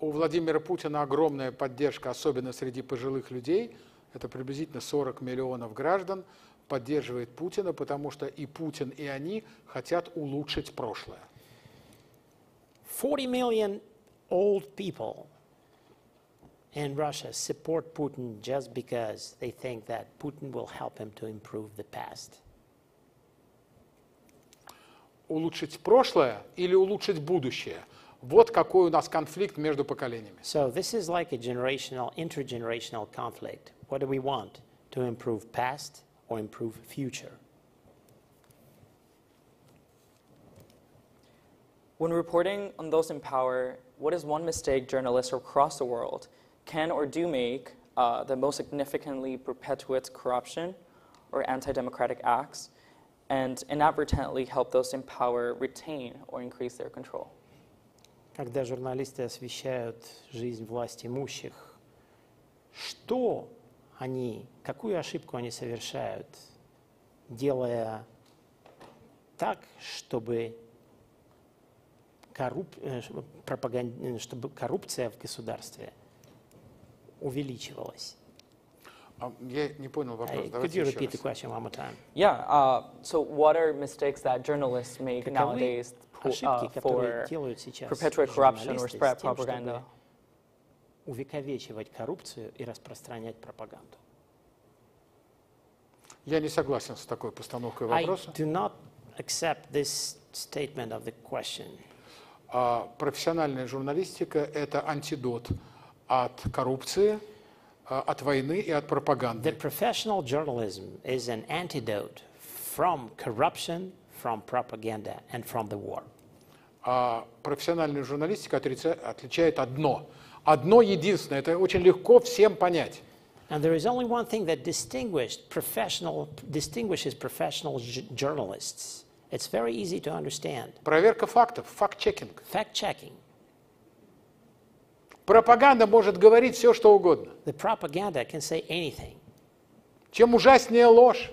У Владимира Путина огромная поддержка, особенно среди пожилых людей. Это приблизительно 40 миллионов граждан поддерживает Путина, потому что и Путин, и они хотят улучшить прошлое. 40 million old people in Russia support Putin just because they think that Putin will help him to improve the past? Улучшить прошлое или улучшить будущее? Вот какой у нас конфликт между поколениями. So this is like a generational, intergenerational conflict. What do we want? To improve past or improve future? When reporting on those in power, what is one mistake journalists across the world can or do make uh, that most significantly perpetuates corruption or anti-democratic acts And inadvertently help those in power retain or increase their control? Когда журналисты освещают жизнь власть имущих, что они, какую ошибку они совершают, делая так, чтобы, корруп- э, э, чтобы коррупция в государстве увеличивалась? А, Я не понял вопрос. Uh, Could Давайте you еще repeat the раз. question one more time? Yeah. Uh, so, what are mistakes that journalists make Каковы nowadays who- ошибки, uh, которые for делают сейчас perpetuate corruption or журналисты spread с тем, propaganda? чтобы увековечивать коррупцию и распространять пропаганду? Я не согласен с такой постановкой I вопроса. do not accept this statement of the question. А профессиональная журналистика – это антидот от коррупции, от войны и от The пропаганды. professional journalism is an antidote from corruption, from propaganda, and from the war. А профессиональная журналистика отличает одно. Одно единственное, это очень легко всем понять. And there is only one thing that distinguished professional, distinguishes professional journalists. It's very easy to understand. Проверка фактов, факт-чекинг. Fact-checking. Пропаганда может говорить все, что угодно. The propaganda can say anything. Чем ужаснее ложь,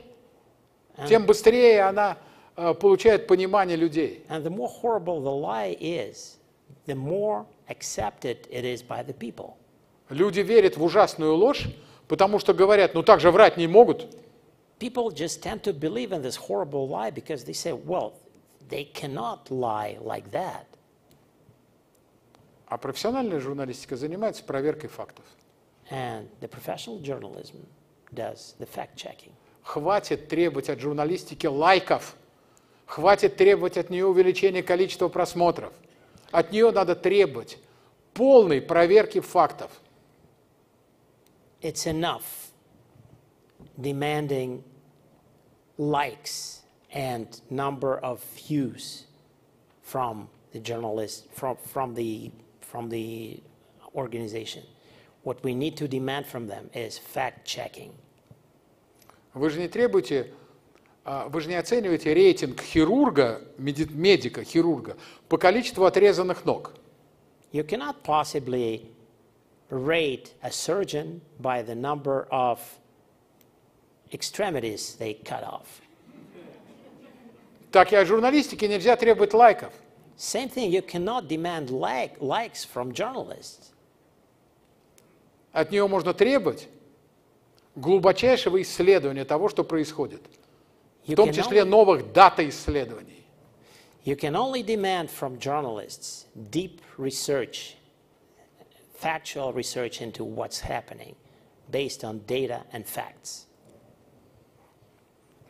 тем быстрее она э, получает понимание людей. And the more horrible the lie is, the more accepted it is by the people. Люди верят в ужасную ложь, потому что говорят, ну так же врать не могут. People just tend to believe in this horrible lie because they say, well, they cannot lie like that. А профессиональная журналистика занимается проверкой фактов. And the professional journalism does the fact checking. Хватит требовать от журналистики лайков, хватит требовать от нее увеличения количества просмотров. От нее надо требовать полной проверки фактов. It's enough demanding likes and number of views from the journalist, from, from, the, from the organization. What we need to demand from them is fact checking. Вы же не требуете, а, вы же не оцениваете рейтинг хирурга, меди- медика, хирурга по количеству отрезанных ног. You cannot possibly rate a surgeon by the number of extremities they cut off. Так и от журналистики нельзя требовать лайков. Same thing, you cannot demand like, likes from journalists. От нее можно требовать глубочайшего исследования того, что происходит. В You том can числе only- новых дата-исследований. You can only demand from journalists deep research, factual research into what's happening based on data and facts.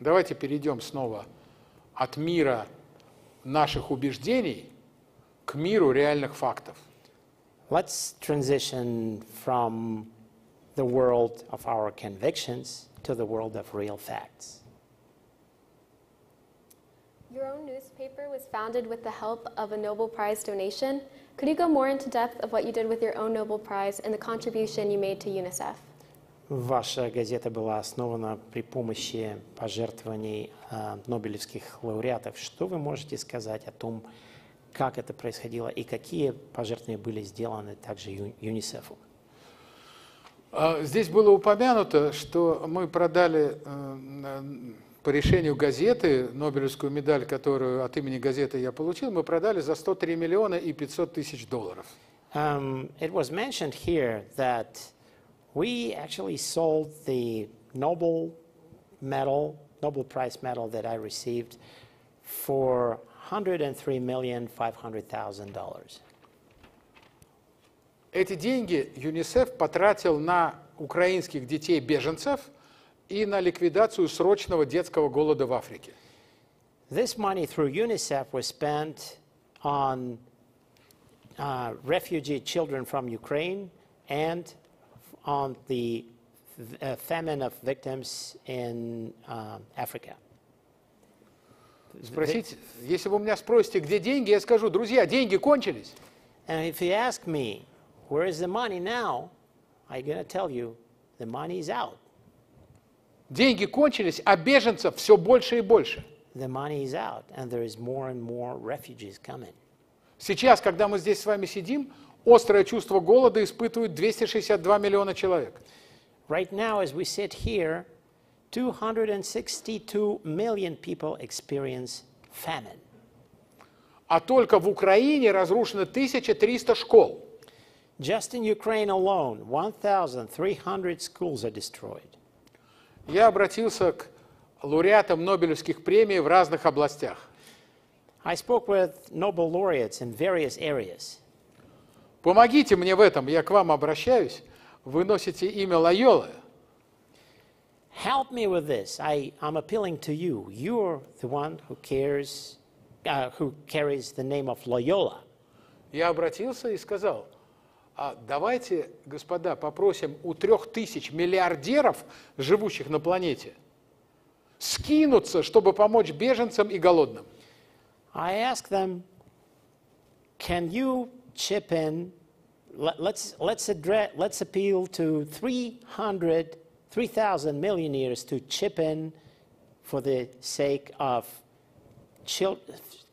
Давайте перейдем снова от мира наших убеждений к миру реальных фактов. Let's transition from the world of our convictions to the world of real facts. Your own newspaper was founded with the help of a Nobel Prize donation. Could you go more into depth of what you did with your own Nobel Prize and the contribution you made to UNICEF? Ваша газета была основана при помощи пожертвований а, нобелевских лауреатов. Что вы можете сказать о том, как это происходило и какие пожертвования были сделаны также Ю- ЮНИСЕФу? А, Здесь было упомянуто, что мы продали э, по решению газеты Нобелевскую медаль, которую от имени газеты я получил, мы продали за 103 миллиона и 500 тысяч долларов. Um, it was mentioned here that we actually sold the Nobel medal, Nobel Prize medal that I received for $103,500,000. Эти деньги ЮНИСЕФ потратил на украинских детей-беженцев и на ликвидацию срочного детского голода в Африке. This money through UNICEF was spent on uh, refugee children from Ukraine and on the uh, famine of victims in um, Africa. Спросите, если вы у меня спросите, где деньги, я скажу, друзья, деньги кончились. And if you ask me, where is the money now? I'm going to tell you, the money is out. Деньги кончились, а беженцев все больше и больше. The money is out, and there is more and more refugees coming. Сейчас, когда мы здесь с вами сидим, острое чувство голода испытывают 262 миллиона человек. Right now, as we sit here, 262 million people experience famine. А только в Украине разрушено 1300 школ. Just in Ukraine alone, 1,300 schools are destroyed. Я обратился к лауреатам Нобелевских премий в разных областях. I spoke with Nobel laureates in various areas. Помогите мне в этом, я к вам обращаюсь. Вы носите имя Лайолы. Help me with this. I, I'm appealing to you. You're the one who cares, uh, who carries the name of Loyola. Я обратился и сказал, а давайте, господа, попросим у трех тысяч миллиардеров, живущих на планете, скинуться, чтобы помочь беженцам и голодным. I asked them, can you chip in? Let, let's, let's, address, let's appeal to 300, 3,000 millionaires to chip in for the sake of chil-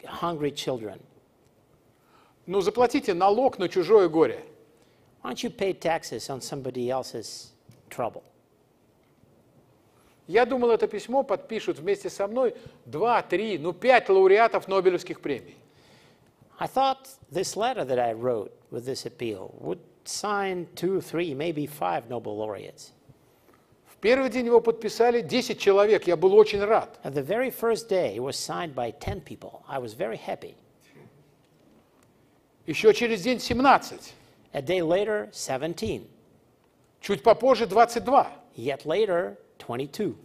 hungry children. Ну, заплатите налог на чужое горе. Why don't you pay taxes on somebody else's trouble? Я думал, это письмо подпишут вместе со мной два, три, ну пять лауреатов Нобелевских премий. I thought this letter that I wrote with this appeal would sign two, three, maybe five Nobel laureates. В первый день его подписали 10 человек, я был очень рад. At the very first day, it was signed by 10 people. I was very happy. Еще через день 17, A day later, 17. чуть попозже 22. Yet later, 22.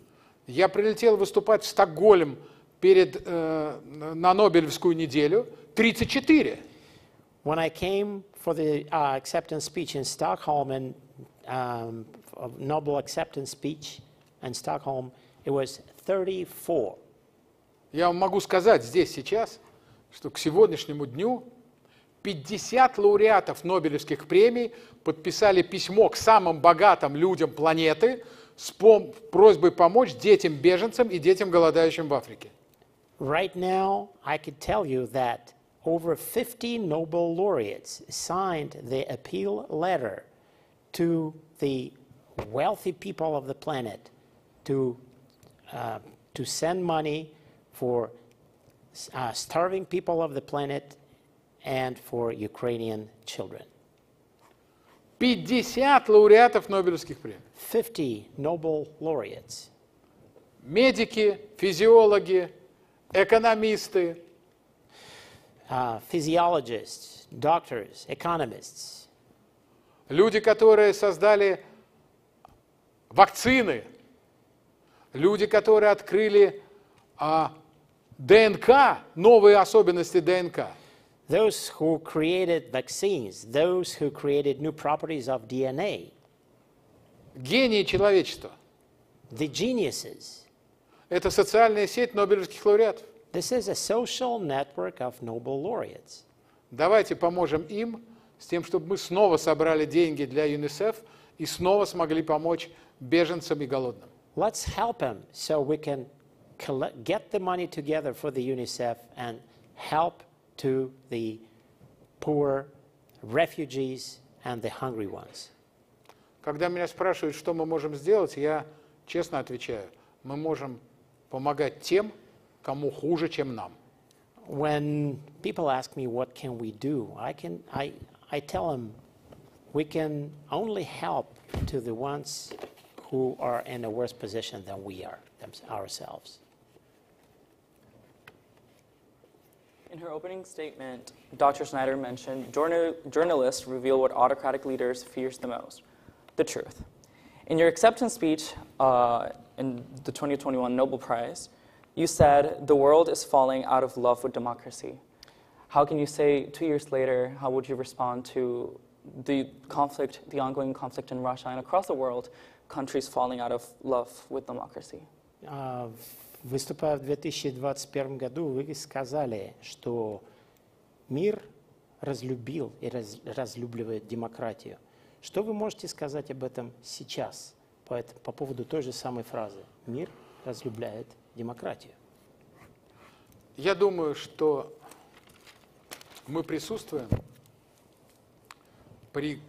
Я прилетел выступать в Стокгольм перед, э, на Нобелевскую неделю, 34. When I came for the uh, acceptance speech in Stockholm and um, Nobel acceptance speech in Stockholm, it was 34. Я вам могу сказать здесь сейчас, что к сегодняшнему дню 50 лауреатов Нобелевских премий подписали письмо к самым богатым людям планеты с просьбой помочь детям-беженцам и детям, голодающим в Африке. Right now, I could tell you that over 50 Nobel laureates signed the appeal letter to the wealthy people of the planet to, uh, to send money for uh, starving people of the planet and for Ukrainian children. 50 лауреатов Нобелевских премий. 50 Nobel laureates. Медики, физиологи, экономисты, uh, physiologists, doctors, economists, люди, которые создали вакцины, люди, которые открыли а, ДНК, новые особенности ДНК. those who created vaccines, those who created new properties of DNA, Гении человечества. the geniuses. Это социальная сеть Нобелевских лауреатов. This is a social network of Nobel laureates. Давайте поможем им с тем, чтобы мы снова собрали деньги для ЮНИСЕФ и снова смогли помочь беженцам и голодным. Let's help them so we can collect, get the money together for the UNICEF and help to the poor, refugees, and the hungry ones. Когда меня спрашивают, что мы можем сделать, я честно отвечаю, мы можем помогать тем, кому хуже, чем нам. When people ask me what can we do, I can I, I tell them we can only help to the ones who are in a worse position than we are them- ourselves. In her opening statement, Dr. Snyder mentioned journal- journalists reveal what autocratic leaders fears the most the truth. In your acceptance speech uh, in the 2021 Nobel Prize, you said the world is falling out of love with democracy. How can you say two years later, how would you respond to the conflict, the ongoing conflict in Russia and across the world, countries falling out of love with democracy? А, Выступая в 2021 году, вы сказали, что мир разлюбил и раз- разлюбливает демократию. Что вы можете сказать об этом сейчас по, эт- по поводу той же самой фразы? Мир разлюбляет демократию. Я думаю, что мы присутствуем при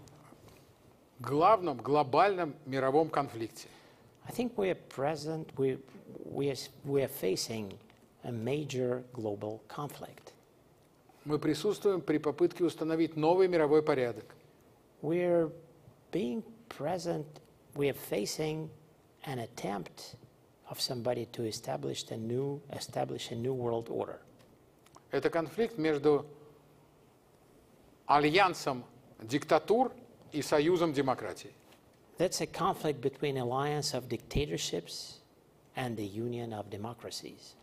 главном глобальном мировом конфликте. I think we are present, we, we, are, we are facing a major global conflict. Мы присутствуем при попытке установить новый мировой порядок. We're being present, we are facing an attempt of somebody to establish a new, establish a new world order. Это конфликт между альянсом диктатур и союзом демократий. That's a conflict between alliance of dictatorships and the union of democracies.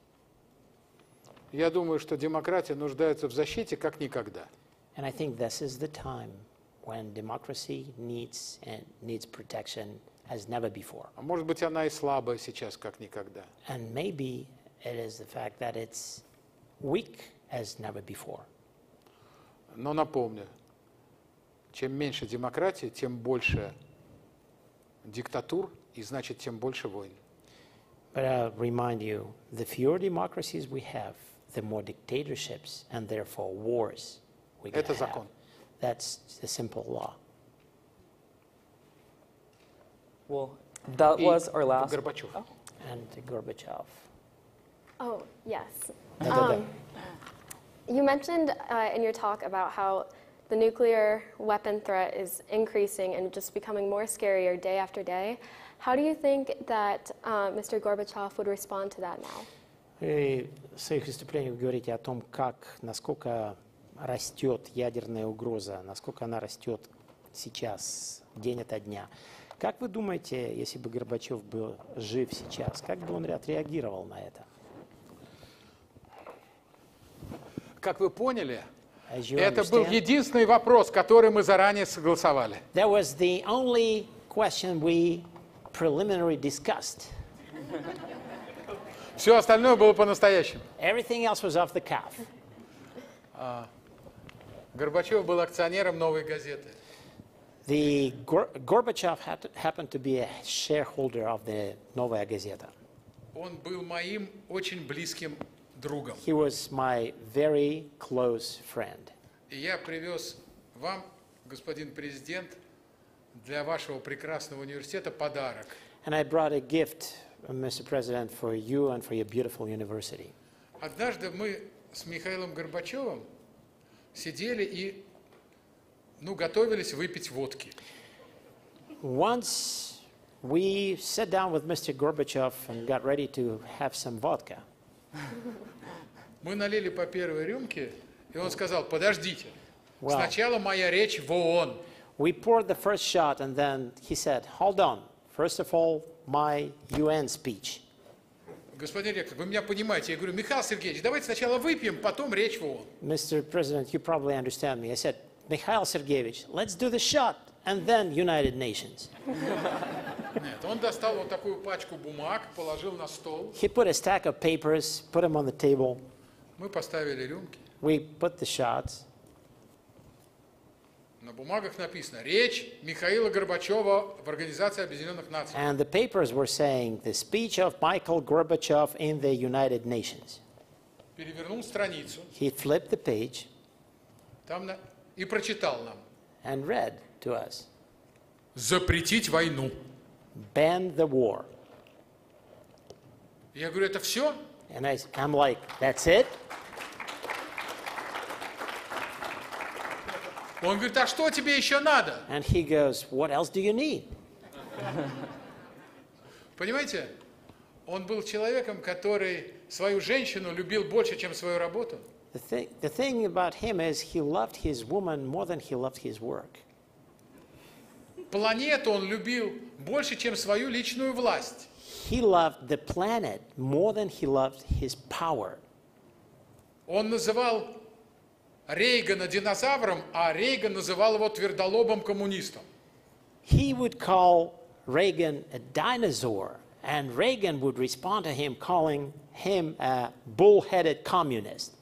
Я думаю, что демократия нуждается в защите как никогда. And I think this is the time when democracy needs and needs protection as never before. А может быть, она и слабая сейчас как никогда. And maybe it is the fact that it's weak as never before. Но напомню, чем меньше демократии, тем больше диктатур, и значит, тем больше войн. But I'll remind you, the fewer democracies we have, the more dictatorships and therefore wars we're going Это to закон. have. That's the simple law. Well, that И was our last. Горбачев. And Gorbachev. Oh, yes. Да-да-да. Um, you mentioned uh, in your talk about how the nuclear weapon threat is increasing and just becoming more scarier day after day. How do you think that uh, Mr. Gorbachev would respond to that now? Вы в своих выступлениях говорите о том, как, насколько растет ядерная угроза, насколько она растет сейчас, день ото дня. Как вы думаете, если бы Горбачев был жив сейчас, как бы он отреагировал на это? Как вы поняли, это был единственный вопрос, который мы заранее согласовали. that was the only question we preliminary discussed. Все остальное было по-настоящему. Everything else was off the cuff. Горбачев был акционером «Новой газеты». The Gor- Gorbachev had happened to be a shareholder of the Novaya Gazeta. Он был моим очень близким другом. He was my very close friend. И я привез вам, господин президент, для вашего прекрасного университета подарок. And I brought a gift, uh, Mr. President, for you and for your beautiful university. Однажды мы с Михаилом Горбачевым сидели и ну, готовились выпить водки. Once we sat down with Mr. Gorbachev and got ready to have some vodka. *laughs* Мы налили по первой рюмке, и он сказал, подождите, Wow. сначала моя речь в ООН. We poured the first shot, and then he said, Hold on. First of all, my UN speech. Господин ректор, вы меня понимаете. Я говорю, Михаил Сергеевич, давайте сначала выпьем, потом речь в ООН. Mr. President, you probably understand me. I said, Mikhail Sergeyevich, let's do the shot, and then United Nations. Нет, он достал вот такую пачку бумаг, положил на стол. He put a stack of papers, put them on the table. Мы поставили рюмки. We put the shots. На бумагах написано «Речь Михаила Горбачева в Организации Объединенных Наций». And the papers were saying the speech of Michael Gorbachev in the United Nations. Перевернул страницу He flipped the page там на- и прочитал нам and read to us «Запретить войну». ban the war. Я говорю, это все? And I, I'm like, that's it? Он говорит, а что тебе еще надо? And he goes, what else do you need? Понимаете, он был человеком, который свою женщину любил больше, чем свою работу. The thing, the thing about him is he loved his woman more than he loved his work. Планету он любил больше, чем свою личную власть. He loved the planet more than he loved his power. Он называл Рейгана динозавром, а Рейган называл его твердолобым коммунистом. He would call Reagan a dinosaur, and Reagan would respond to him calling him a bullheaded communist.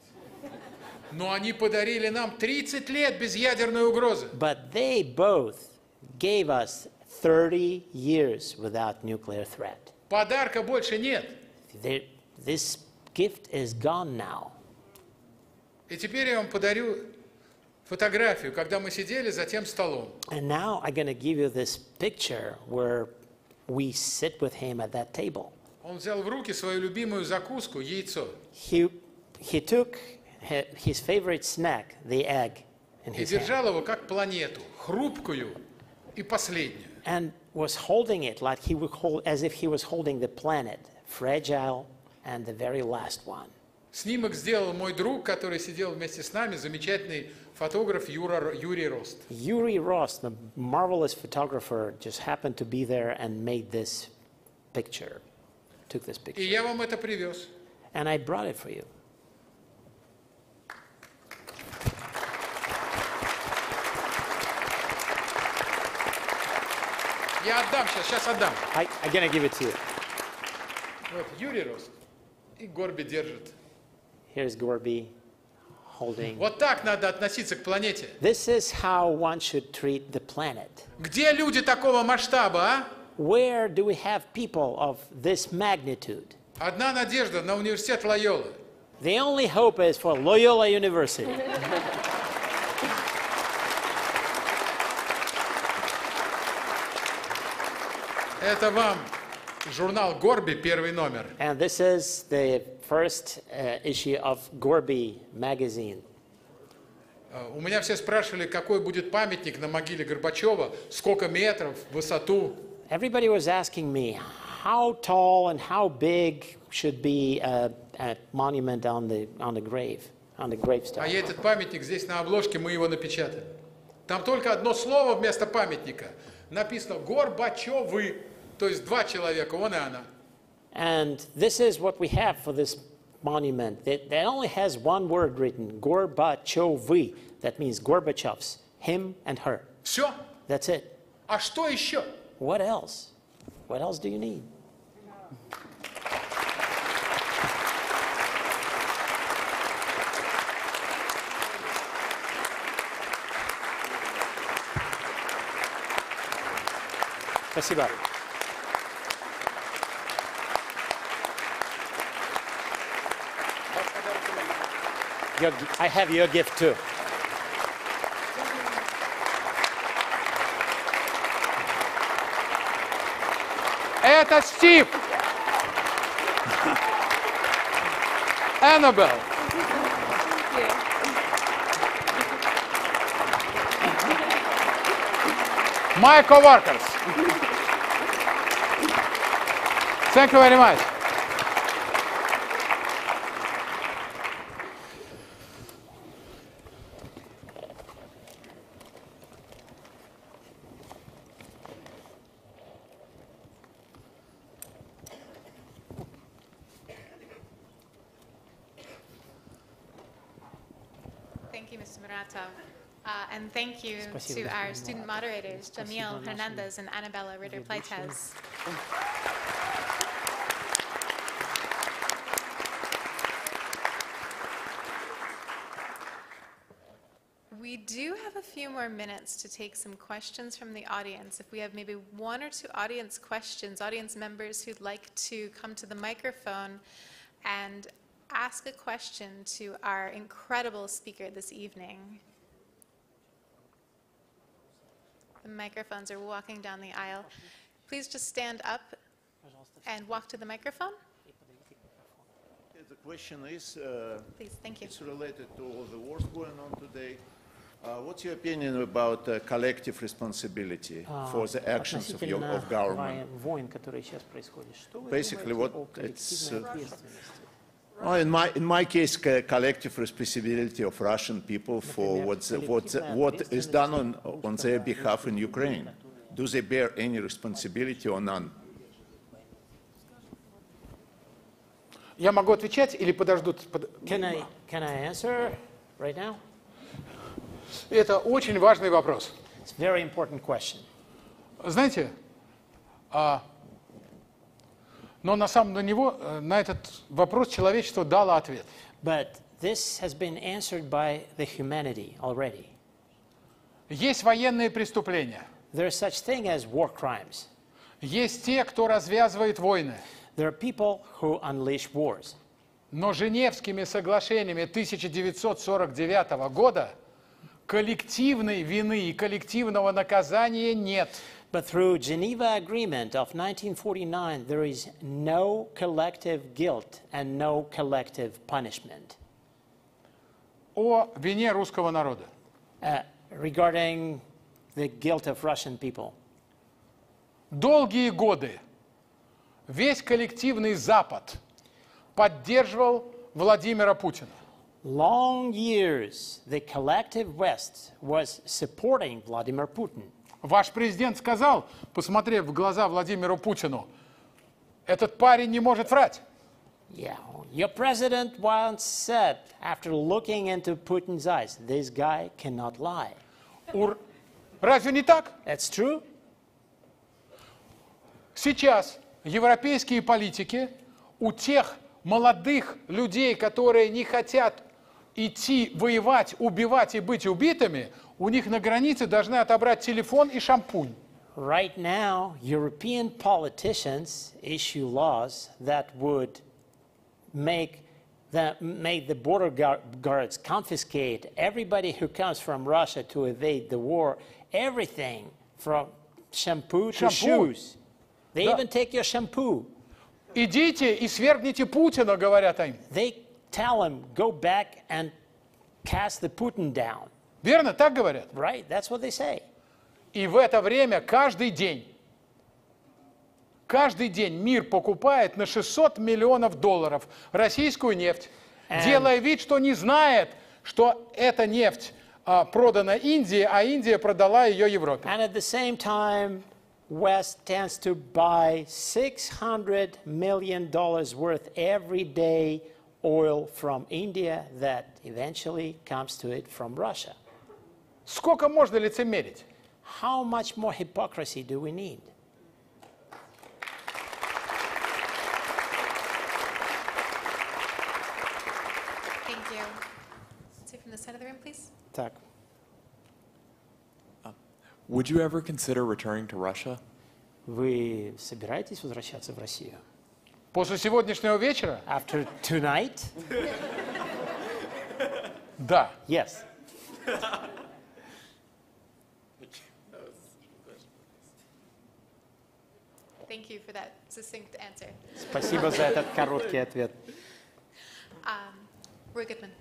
Но они подарили нам 30 лет без ядерной угрозы. But they both gave us 30 years without nuclear threat. Подарка больше нет. This gift is gone now. И теперь я вам подарю фотографию, когда мы сидели за тем столом. And now I'm going to give you this picture where we sit with him at that table. Он взял в руки свою любимую закуску, яйцо, He, he took his favorite snack, the egg. In И hand, его как планету, хрупкую и последнюю. and was holding it like he would hold, as if he was holding the planet, fragile and the very last one. Снимок сделал мой друг, который сидел вместе с нами, замечательный фотограф Юра, Юрий Рост. Yuri Rost, the marvelous photographer, just happened to be there and made this picture, took this picture, вам это привез. and I brought it for you. Я отдам сейчас, сейчас отдам. I, I'm going to give it to you. Вот, Юрий Рост. И Горби держит. Here's Gorby holding. Вот так надо относиться к планете. This is how one should treat the planet. Где люди такого масштаба, а? Where do we have people of this magnitude? Одна надежда на университет Лойолы. The only hope is for Loyola University. *laughs* Это вам журнал Горби, первый номер. and this is the first uh, issue of Gorby magazine. Э, У меня все спрашивали, какой будет памятник на могиле Горбачева, сколько метров, высоту. Everybody was asking me how tall and how big should be a, a monument on the, on the grave, on the А gravestone. я этот памятник здесь на обложке, мы его напечатали. Там только одно слово вместо памятника. Написано Горбачевы, то есть два человека, он и она. And this is what we have for this monument. It, it only has one word written, Gorbachevy. That means Gorbachev's, him and her. Все. That's it. А что еще? What else? What else do you need? Спасибо. Your, I have your gift too. Это Стив. Annabelle. My coworkers. Thank you very much. our student moderators, Jamil Hernandez and Annabella Ritter Pleites. We do have a few more minutes to take some questions from the audience. If we have maybe one or two audience questions, audience members who'd like to come to the microphone and ask a question to our incredible speaker this evening. microphones are walking down the aisle. Please just stand up and walk to the microphone. The question is, uh, Please, thank you. it's related to all the work going on today. Uh, what's your opinion about uh, collective responsibility for the actions of, your, of government? Basically, what it's uh, uh? Oh, in my in my case, co- collective responsibility of Russian people for what's, what what is done on on their behalf in Ukraine. Do they bear any responsibility or none? Я могу отвечать или подождут? Под- Can I, can I answer right now? Это очень важный вопрос. It's a very important question. Знаете, а, но на самом на него, э, на этот вопрос человечество дало ответ. But this has been answered by the humanity already. Есть военные преступления, There's such thing as war crimes. есть те, кто развязывает войны. There are people who unleash wars. Но Женевскими соглашениями 1949 года коллективной вины и коллективного наказания нет. But through Geneva Agreement of 1949, there is no collective guilt and no collective punishment. О вине русского народа. Uh, regarding the guilt of Russian people, Долгие годы весь коллективный Запад поддерживал Владимира Путина. long years, the collective West was supporting Vladimir Putin. Ваш президент сказал, посмотрев в глаза Владимиру Путину, этот парень не может врать. Yeah, your president once said, after looking into Putin's eyes, this guy cannot lie. Ур- Разве не так? That's true. Сейчас европейские политики у тех молодых людей, которые не хотят идти воевать, убивать и быть убитыми, у них на границе должны отобрать телефон и шампунь. Right now, European politicians issue laws that would make the, make the border guard, guards confiscate everybody who comes from Russia to evade the war, everything from shampoo to Shampoo. shoes. They Да. even take your shampoo. Идите и свергните Путина, говорят им. They tell him, go back and cast the Putin down. Верно? Так говорят. Right? That's what they say. И в это время каждый день, каждый день мир покупает на 600 миллионов долларов российскую нефть, And- делая вид, что не знает, что эта нефть а, продана Индии, а Индия продала ее Европе. And at the same time, West tends to buy $600 million worth every day oil from India that eventually comes to it from Russia. Сколько можно лицемерить? How much more hypocrisy do we need? Thank you. Let's see from the side of the room, please. Так. Would you ever consider returning to Russia? Вы собираетесь возвращаться в Россию? После сегодняшнего вечера? After tonight? Да. Yes. Thank you for that succinct answer. Спасибо за этот короткий ответ. Um, Roy Goodman.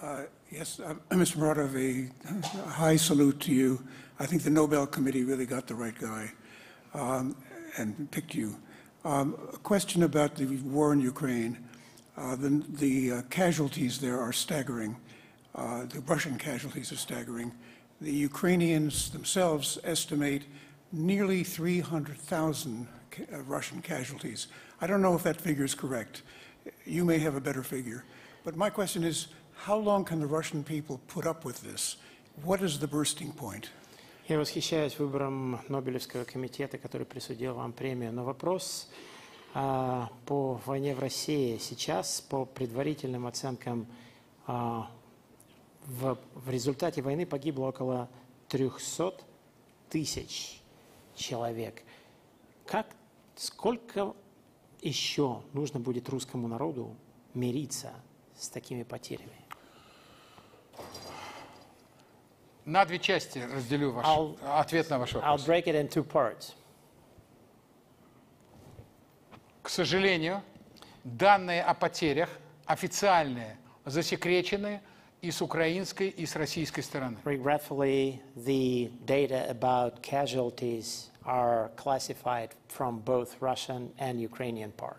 Uh, yes, uh, Mr. Muratov, a high salute to you. I think the Nobel Committee really got the right guy um, and picked you. Um, A question about the war in Ukraine. Uh, The the, uh, casualties there are staggering. Uh, The Russian casualties are staggering. The Ukrainians themselves estimate nearly 300,000 ca- uh, Russian casualties. I don't know if that figure is correct. You may have a better figure. But my question is, how long can the Russian people put up with this? What is the bursting point? Я восхищаюсь выбором Нобелевского комитета, который присудил вам премию. Но вопрос а, по войне в России сейчас, по предварительным оценкам, а, в, в результате войны погибло около 300 тысяч человек. Как, сколько еще нужно будет русскому народу мириться с такими потерями? На две части разделю ваш I'll- ответ на ваш I'll вопрос. break it in two parts. К сожалению, данные о потерях официальные, засекречены и с украинской, и с российской стороны. Regretfully, the data about casualties are classified from both Russian and Ukrainian part.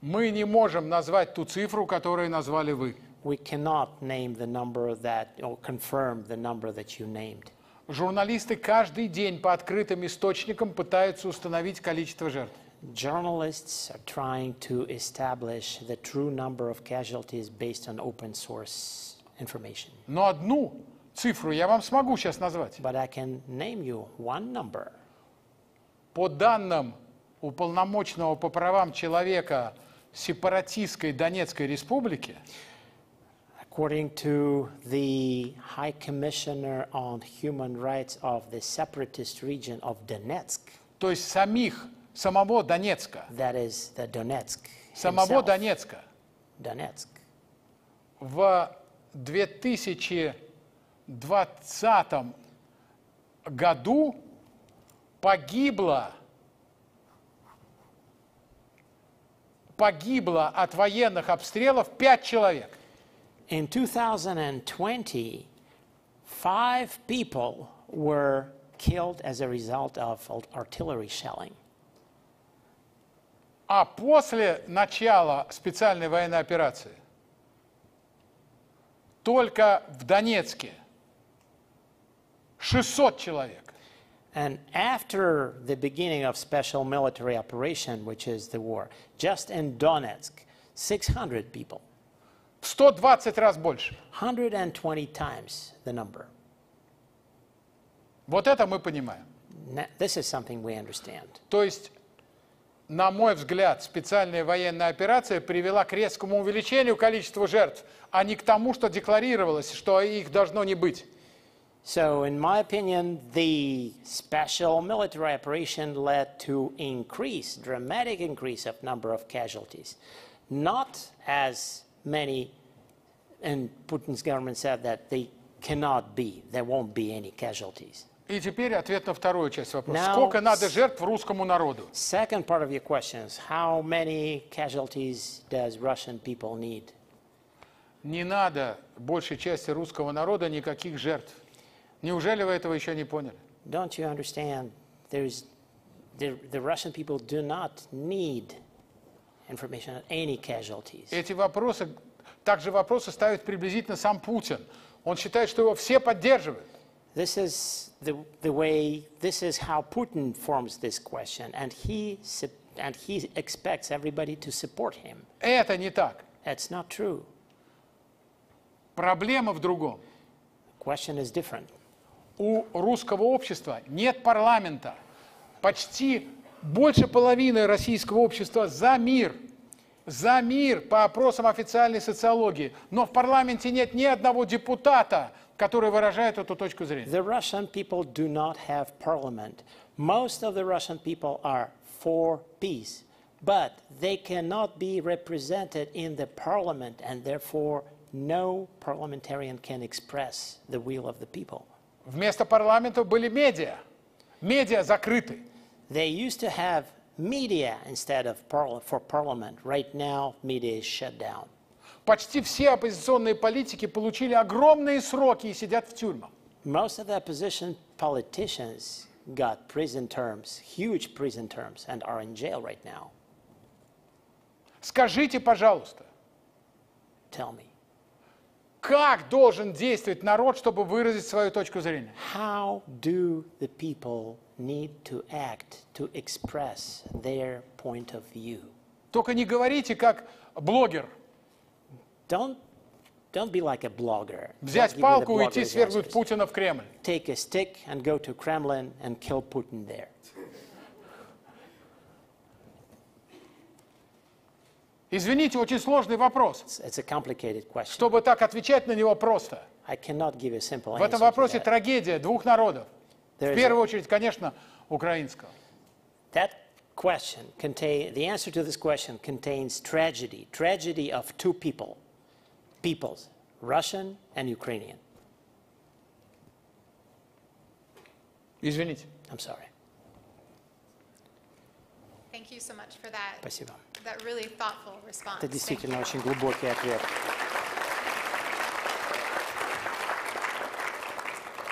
Мы не можем назвать ту цифру, которую назвали вы. We cannot name the number that, or confirm the number that you named. Журналисты каждый день по открытым источникам пытаются установить количество жертв. Journalists are trying to establish the true number of casualties based on open source information. Но одну цифру я вам смогу сейчас назвать. But I can name you one number. По данным уполномоченного по правам человека сепаратистской Донецкой республики, According to the High Commissioner on Human Rights of the separatist region of Donetsk, то есть самих, самого Донецка, that is the Donetsk, самого himself, Донецка, Donetsk, в 2020 году погибло, погибло от военных обстрелов 5 человек. In 2020, five people were killed as a result of art- artillery shelling. А после начала специальной военной операции только в Донецке 600 человек. And after the beginning of special military operation, which is the war, just in Donetsk, 600 people, В 120 раз больше. 120 times the number. Вот это мы понимаем. This is something we understand. То есть, на мой взгляд, специальная военная операция привела к резкому увеличению количества жертв, а не к тому, что декларировалось, что их должно не быть. So, in my opinion, the special military operation led to increase, dramatic increase of number of casualties. Not as many, and Putin's government said that they cannot be, there won't be any casualties. И теперь ответ на вторую часть вопроса. Now- Сколько надо жертв русскому народу? Second part of your question is how many casualties does Russian people need? Не надо большей части русского народа никаких жертв. Неужели вы этого еще не поняли? Don't you understand? There's, the, the Russian people do not need information on any casualties. Эти вопросы, также вопросы ставит приблизительно сам Путин. Он считает, что его все поддерживают. This is the, the way, this is how Putin forms this question, and he, sup- and he expects everybody to support him. Это не так. That's not true. Проблема в другом. Question is different. У русского общества нет парламента. Почти больше половины российского общества за мир. За мир по опросам официальной социологии. Но в парламенте нет ни одного депутата, который выражает эту точку зрения. The Russian people do not have parliament. Most of the Russian people are for peace, but they cannot be represented in the parliament, and therefore no parliamentarian can express the will of the people. Вместо парламента были медиа. Медиа закрыты. They used to have media instead of parla- for parliament. Right now, media is shut down. Почти все оппозиционные политики получили огромные сроки и сидят в тюрьмах. Most of the opposition politicians got prison terms, huge prison terms, and are in jail right now. Скажите, пожалуйста, Tell me, Как должен действовать народ, чтобы выразить свою точку зрения? how do the people need to act to express their point of view? Только не говорите, как блогер, Don't, don't be like a blogger. Взять палку и идти свергнуть. Путина в Кремль. Take a stick and go to Kremlin and kill Putin there. Извините, очень сложный вопрос. It's, it's a complicated question. Чтобы так отвечать на него просто. I cannot give you a simple В этом вопросе трагедия двух народов. There В первую a- очередь, конечно, украинского. That question contain the answer to this question contains tragedy, tragedy of two people, peoples, Russian and Ukrainian. Извините. I'm sorry. Thank you so much for that, Спасибо. that really thoughtful response. Это Thank действительно you. очень глубокий ответ.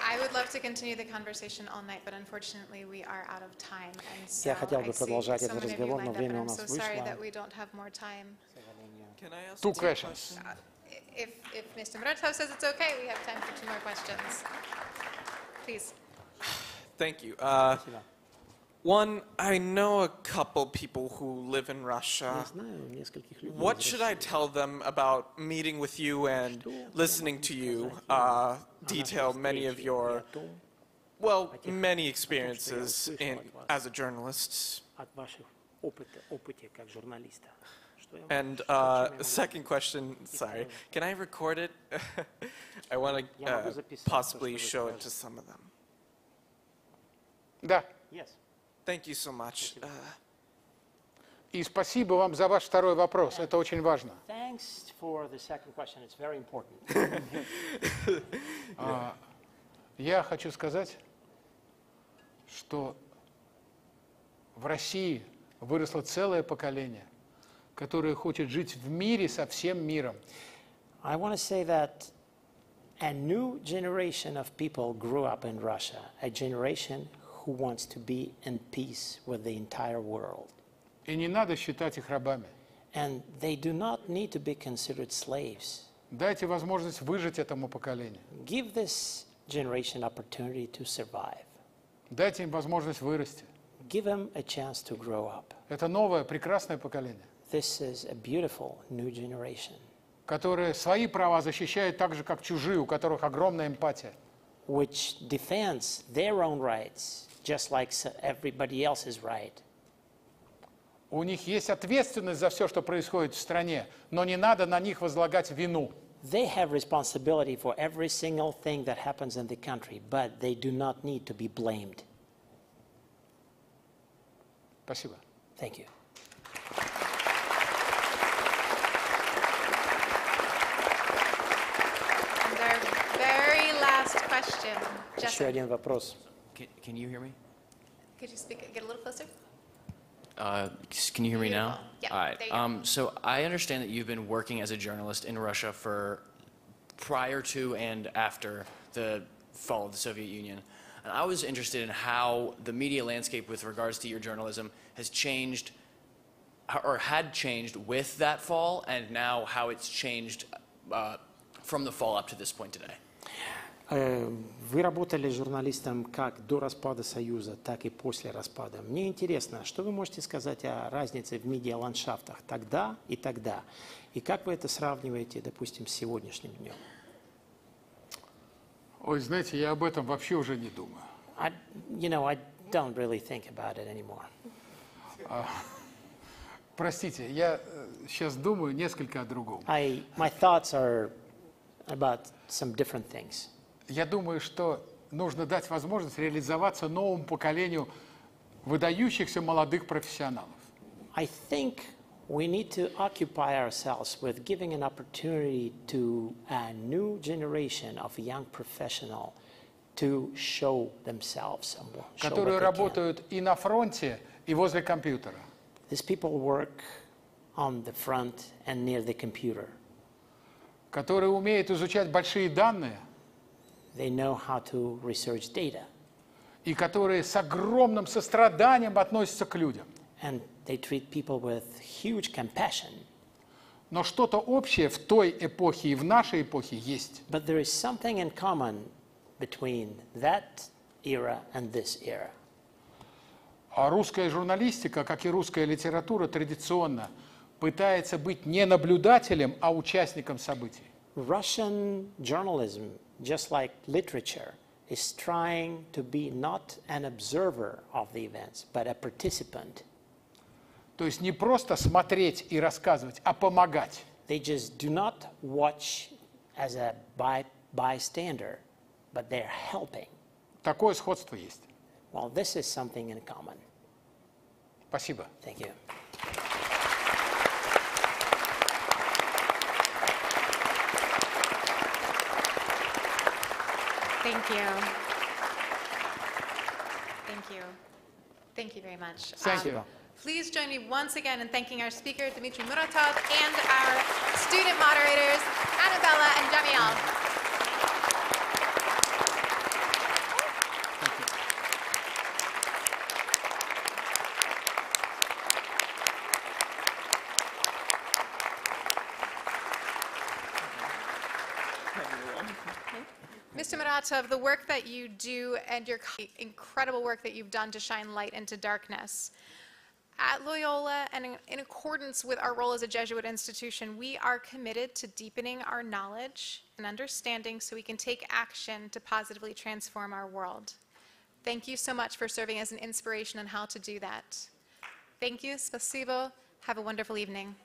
I would love to continue the conversation all night, but unfortunately, we are out of time. And so Я хотел бы I see продолжать so этот many of you разговор, но lined up, время and у I'm нас so sorry вышло. that we don't have more time. Can I ask Two two questions. Uh, If, if Mr. Muratov says it's okay, we have time for two more questions. Please. Thank you. Uh, one, I know a couple people who live in Russia. What should I tell them about meeting with you and listening to you uh, detail many of your, well, many experiences in, as a journalist? And uh, second question, sorry, can I record it? *laughs* I want to uh, possibly show it to some of them. Да. Yes. Thank you so much. Uh, И спасибо вам за ваш второй вопрос. Это очень важно. Thanks for the second question. It's very important. Я хочу сказать, что в России выросло целое поколение, которое хочет жить в мире со всем миром. I want to say that a new generation of people grew up in Russia, a generation who wants to be in peace with the entire world. И не надо считать их рабами. And they do not need to be considered slaves. Дайте возможность выжить этому поколению. Give this generation opportunity to survive. Дайте им возможность вырасти. Give them a chance to grow up. Это новое, прекрасное поколение, This is a beautiful new generation которое свои права защищает так же, как чужие, у которых огромная эмпатия. which defends their own rights just like s- everybody else's right. У них есть ответственность за все, что происходит в стране, но не надо на них возлагать вину. They have responsibility for every single thing that happens in the country, but they do not need to be blamed. Спасибо. Thank you. And our very last question. Еще Jessica, один вопрос. Can, can you hear me? could you speak, get a little closer? Uh, can you hear me now? Yeah, All right. there you go. Um, so I understand that you've been working as a journalist in Russia for prior to and after the fall of the Soviet Union. And I was interested in how the media landscape with regards to your journalism has changed or had changed with that fall and now how it's changed uh, from the fall up to this point today. Э, Вы работали журналистом как до распада Союза, так и после распада. Мне интересно, что вы можете сказать о разнице в медиаландшафтах тогда и тогда? И как вы это сравниваете, допустим, с сегодняшним днем? Ой, знаете, я об этом вообще уже не думаю. I, you know, I don't really think about it anymore. Простите, я сейчас думаю несколько о другом. I, my thoughts are about some different things. Я думаю, что нужно дать возможность реализоваться новому поколению выдающихся молодых профессионалов. I think we need to occupy ourselves with giving an opportunity to a new generation of young professional to show themselves show которые работают и на фронте, и возле компьютера, These people work on the front and near the computer. которые умеют изучать большие данные They know how to research data и которые с огромным состраданием относятся к людям. and they treat people with huge compassion. Но что-то общее в той эпохе и в нашей эпохе есть. But there is something in common between that era and this era. А русская журналистика, как и русская литература, традиционно пытается быть не наблюдателем, а участником событий. Russian journalism, just like literature, is trying to be not an observer of the events, but a participant. То есть не просто смотреть и рассказывать, а помогать. They just do not watch as a by, bystander, but they're helping. Такое сходство есть. Well, this is something in common. Спасибо. Thank you. Thank you. Thank you. Thank you very much. Thank Um, you. Please join me once again in thanking our speaker, Dmitry Muratov, and our student moderators, Annabella and Jamiel. Muratov, the work that you do and your incredible work that you've done to shine light into darkness. At Loyola, and in- in accordance with our role as a Jesuit institution, we are committed to deepening our knowledge and understanding so we can take action to positively transform our world. Thank you so much for serving as an inspiration on how to do that. Thank you, spasibo. Have a wonderful evening.